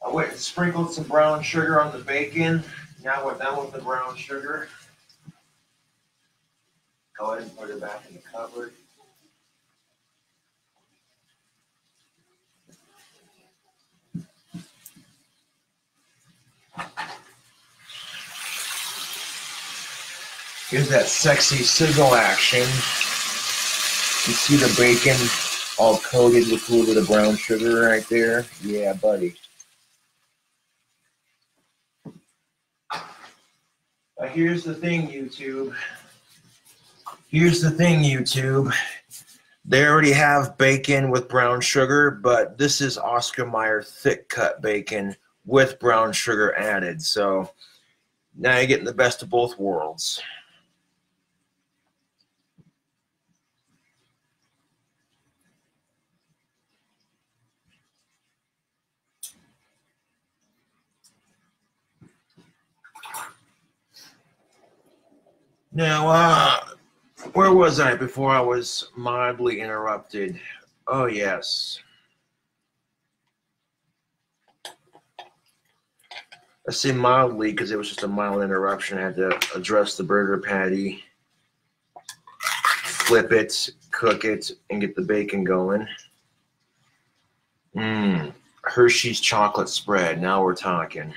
I went and sprinkled some brown sugar on the bacon. Now we're done with the brown sugar. Go ahead and put it back in the cupboard. Here's that sexy sizzle action. You see the bacon all coated with a little bit of brown sugar right there. Yeah, buddy. Now here's the thing, YouTube. Here's the thing, YouTube. They already have bacon with brown sugar, but this is Oscar Mayer thick cut bacon with brown sugar added. So now you're getting the best of both worlds. Now, uh, where was I before I was mildly interrupted? Oh, yes. I say mildly because it was just a mild interruption. I had to address the burger patty, flip it, cook it, and get the bacon going. Mmm, Hershey's chocolate spread. Now we're talking.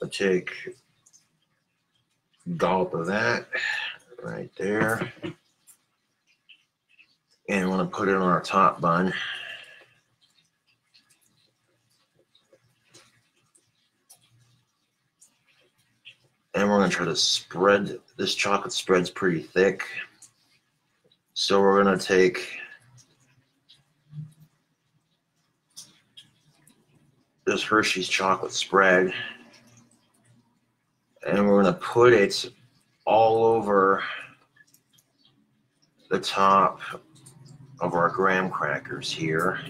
I'll take dollop of that right there. And want to put it on our top bun. And we're going to try to spread, this chocolate spread's pretty thick. So we're going to take this Hershey's chocolate spread and we're going to put it all over the top of our graham crackers here.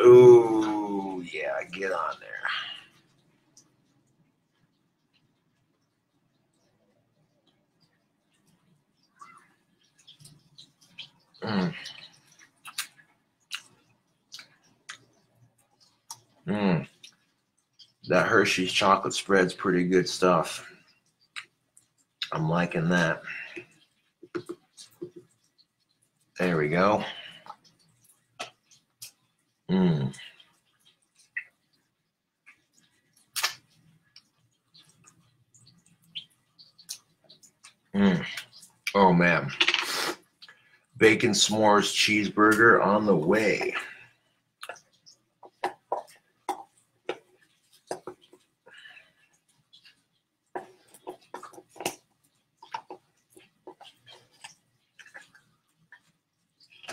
Ooh, yeah, get on there. Mm. Mm. That Hershey's chocolate spread's pretty good stuff. I'm liking that. There we go. Mm. Mm. Oh man. Bacon s'mores cheeseburger on the way.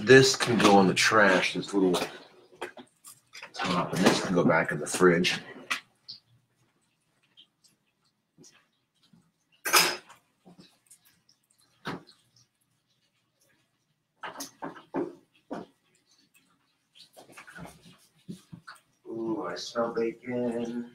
This can go in the trash, this little top, and this can go back in the fridge. Ooh, I smell bacon.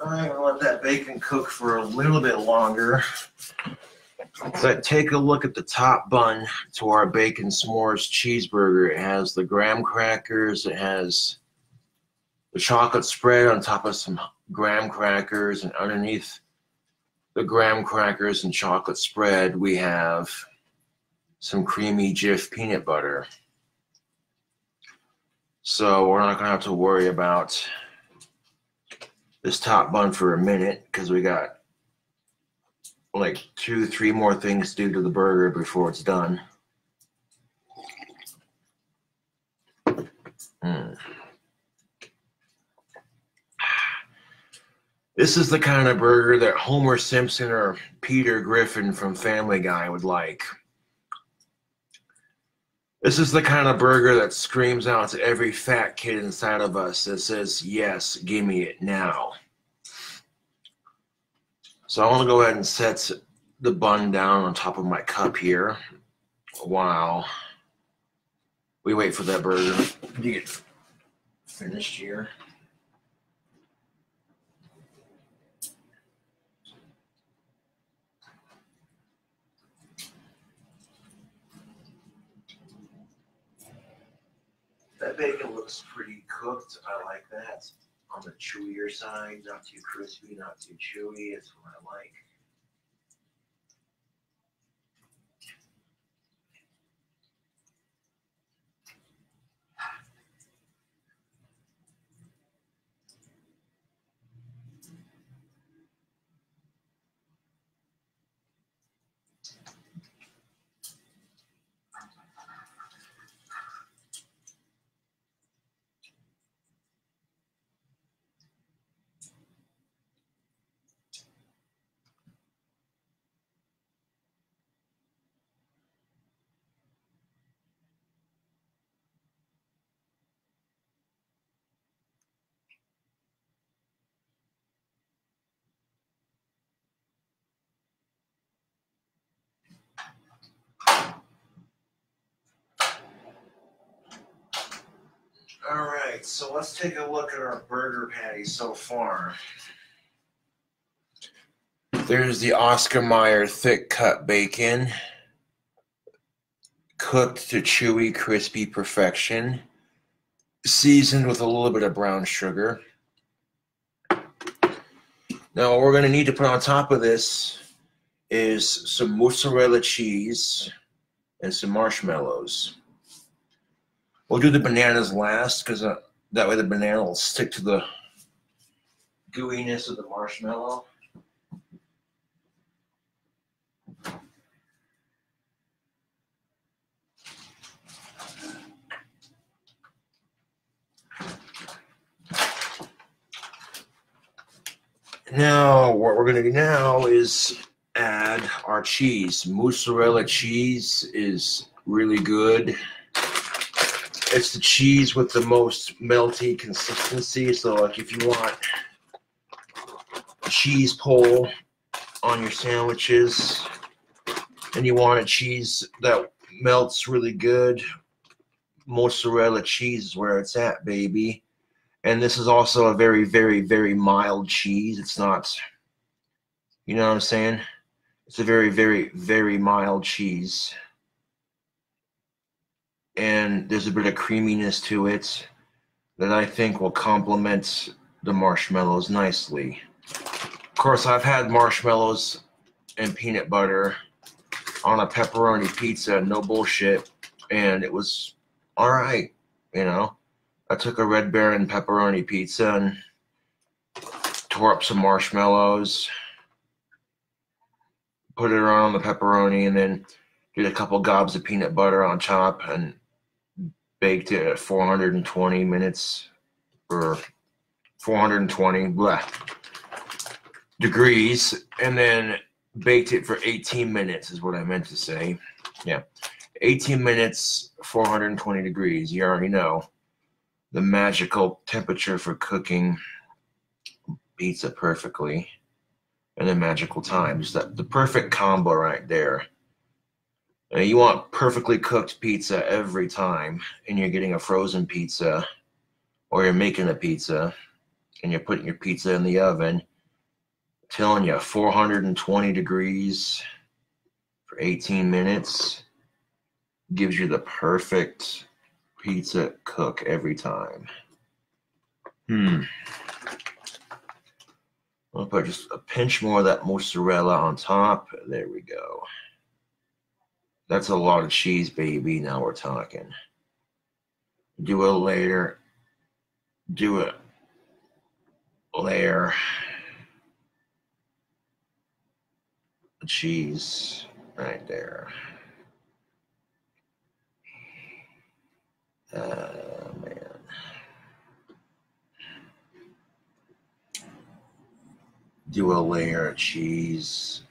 I'm bacon cook for a little bit longer. But take a look at the top bun to our bacon s'mores cheeseburger. It has the graham crackers, it has the chocolate spread on top of some graham crackers, and underneath the graham crackers and chocolate spread, we have some creamy Jif peanut butter. So we're not gonna have to worry about this top bun for a minute because we got like two, three more things to do to the burger before it's done. Mm. This is the kind of burger that Homer Simpson or Peter Griffin from Family Guy would like. This is the kind of burger that screams out to every fat kid inside of us that says, Yes, give me it now. So I want to go ahead and set the bun down on top of my cup here while we wait for that burger to get finished here. That bacon looks pretty cooked. I like that. On the chewier side, not too crispy, not too chewy. It's what I like. All right, so let's take a look at our burger patty so far. There's the Oscar Mayer thick cut bacon, cooked to chewy, crispy perfection, seasoned with a little bit of brown sugar. Now, what we're going to need to put on top of this is some mozzarella cheese and some marshmallows. We'll do the bananas last because uh, that way the banana will stick to the gooiness of the marshmallow. Now, what we're going to do now is add our cheese. Mozzarella cheese is really good. It's the cheese with the most melty consistency. So like if you want cheese pull on your sandwiches and you want a cheese that melts really good, mozzarella cheese is where it's at, baby. And this is also a very, very, very mild cheese. It's not, you know what I'm saying? It's a very, very, very mild cheese. And there's a bit of creaminess to it that I think will complement the marshmallows nicely. Of course, I've had marshmallows and peanut butter on a pepperoni pizza, no bullshit, and it was all right, you know. I took a Red Baron pepperoni pizza and tore up some marshmallows, put it around the pepperoni, and then did a couple gobs of peanut butter on top and baked it at 420 minutes or 420 blah, degrees, and then baked it for 18 minutes, is what I meant to say. Yeah. 18 minutes, 420 degrees. You already know the magical temperature for cooking pizza perfectly and the magical time. Just that the perfect combo right there. And you want perfectly cooked pizza every time, and you're getting a frozen pizza, or you're making a pizza, and you're putting your pizza in the oven. telling you, 420 degrees for 18 minutes gives you the perfect pizza cook every time. Hmm. I'll put just a pinch more of that mozzarella on top. There we go. That's a lot of cheese, baby. Now we're talking. Do a layer. Do a layer. Cheese right there. Oh, man. Do a layer of cheese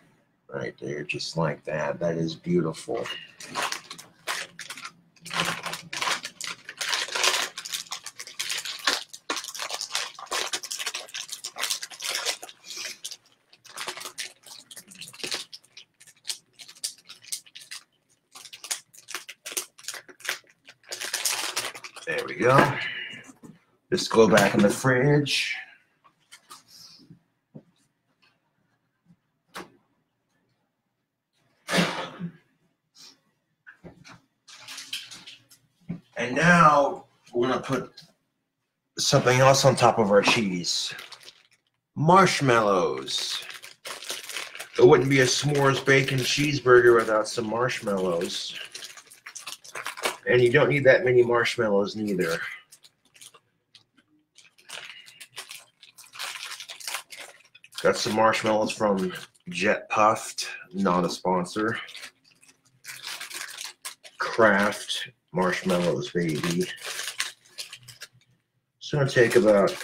right there, just like that. That is beautiful. There we go. Just go back in the fridge. And now we're going to put something else on top of our cheese marshmallows. It wouldn't be a s'mores bacon cheeseburger without some marshmallows. And you don't need that many marshmallows neither. Got some marshmallows from Jet Puffed, not a sponsor. Kraft marshmallows, baby. It's gonna take about,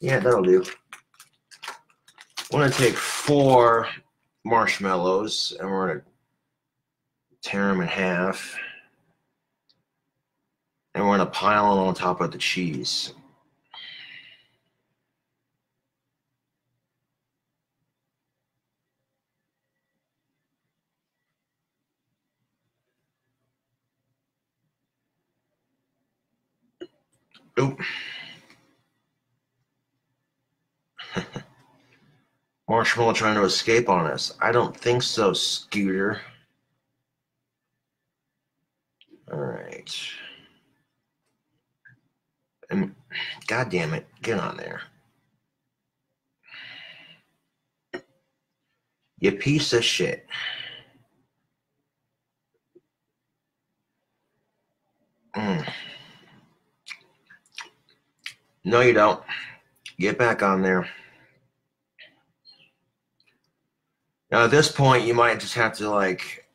yeah, that'll do. I'm gonna take four marshmallows and we're gonna tear them in half and we're going to pile them on top of the cheese. Oop. Marshmallow trying to escape on us. I don't think so, Scooter. All right. And God damn it, get on there. You piece of shit. Mm. No, you don't. Get back on there. Now, at this point, you might just have to like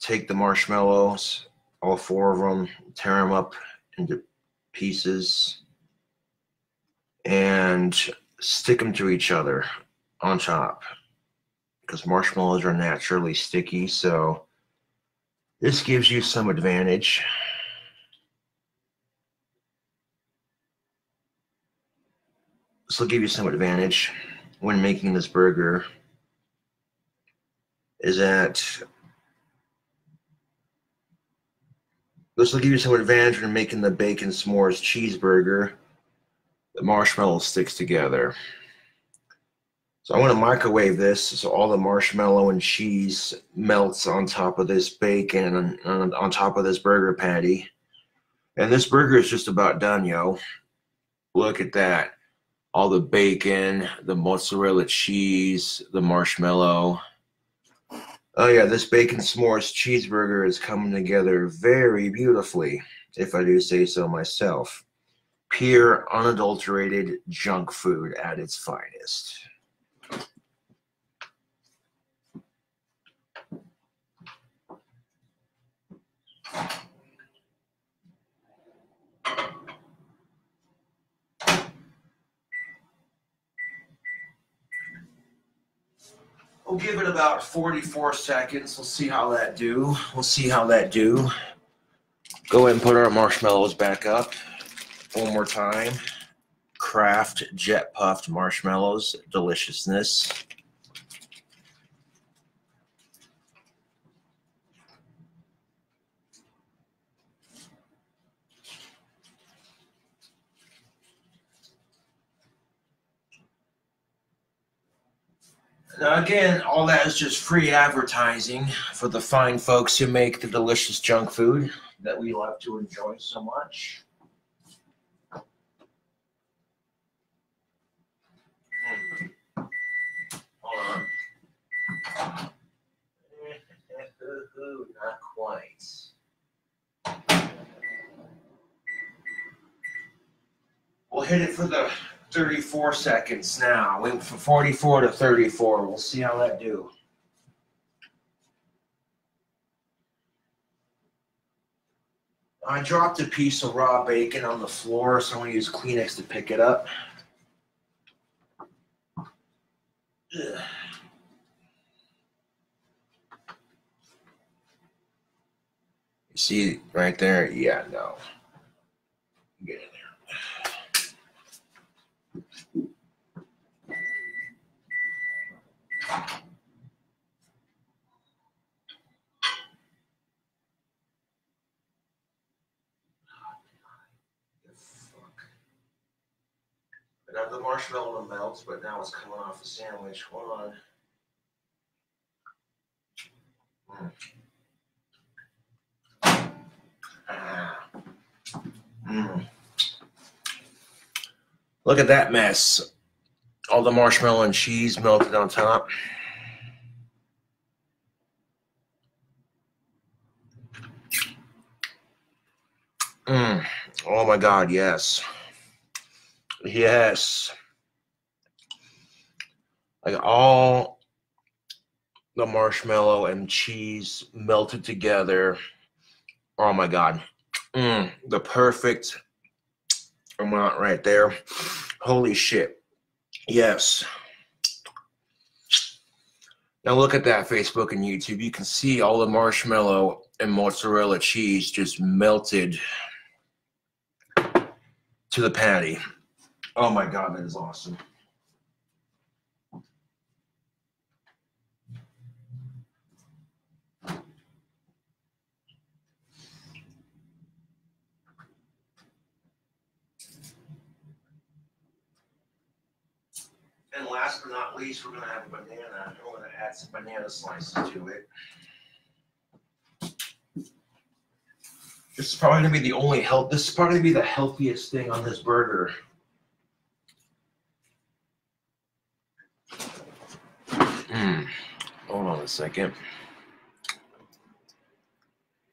take the marshmallows, all four of them, tear them up into pieces and stick them to each other on top because marshmallows are naturally sticky so this gives you some advantage will give you some advantage when making this burger is that this will give you some advantage when making the bacon s'mores cheeseburger. The marshmallow sticks together. So I want to microwave this so all the marshmallow and cheese melts on top of this bacon and on, on top of this burger patty. And this burger is just about done, yo. Look at that. All the bacon, the mozzarella cheese, the marshmallow. Oh yeah, this bacon s'mores cheeseburger is coming together very beautifully, if I do say so myself. Pure, unadulterated junk food at its finest. We'll give it about 44 seconds. We'll see how that do. We'll see how that do. Go ahead and put our marshmallows back up one more time. Kraft jet puffed marshmallows, deliciousness. Now, again, all that is just free advertising for the fine folks who make the delicious junk food that we love to enjoy so much. Hold on. Not quite. We'll hit it for the 34 seconds now. Went from 44 to 34. We'll see how that do. I dropped a piece of raw bacon on the floor, so I'm going to use Kleenex to pick it up. Ugh. You see right there? Yeah, no. Get in there. Got the marshmallow melts, but now it's coming off the sandwich. Hold on. Mm. Ah. Mm. Look at that mess. All the marshmallow and cheese melted on top. Mm. Oh my God, yes. Yes. Like all the marshmallow and cheese melted together. Oh my God. Mm, the perfect amount right there. Holy shit. Yes. Now look at that Facebook and YouTube. You can see all the marshmallow and mozzarella cheese just melted to the patty. Oh my god, that is awesome. And last but not least, we're gonna have a banana. We're gonna add some banana slices to it. This is probably gonna be the only health. This is probably gonna be the healthiest thing on this burger. Hmm. Hold on a second.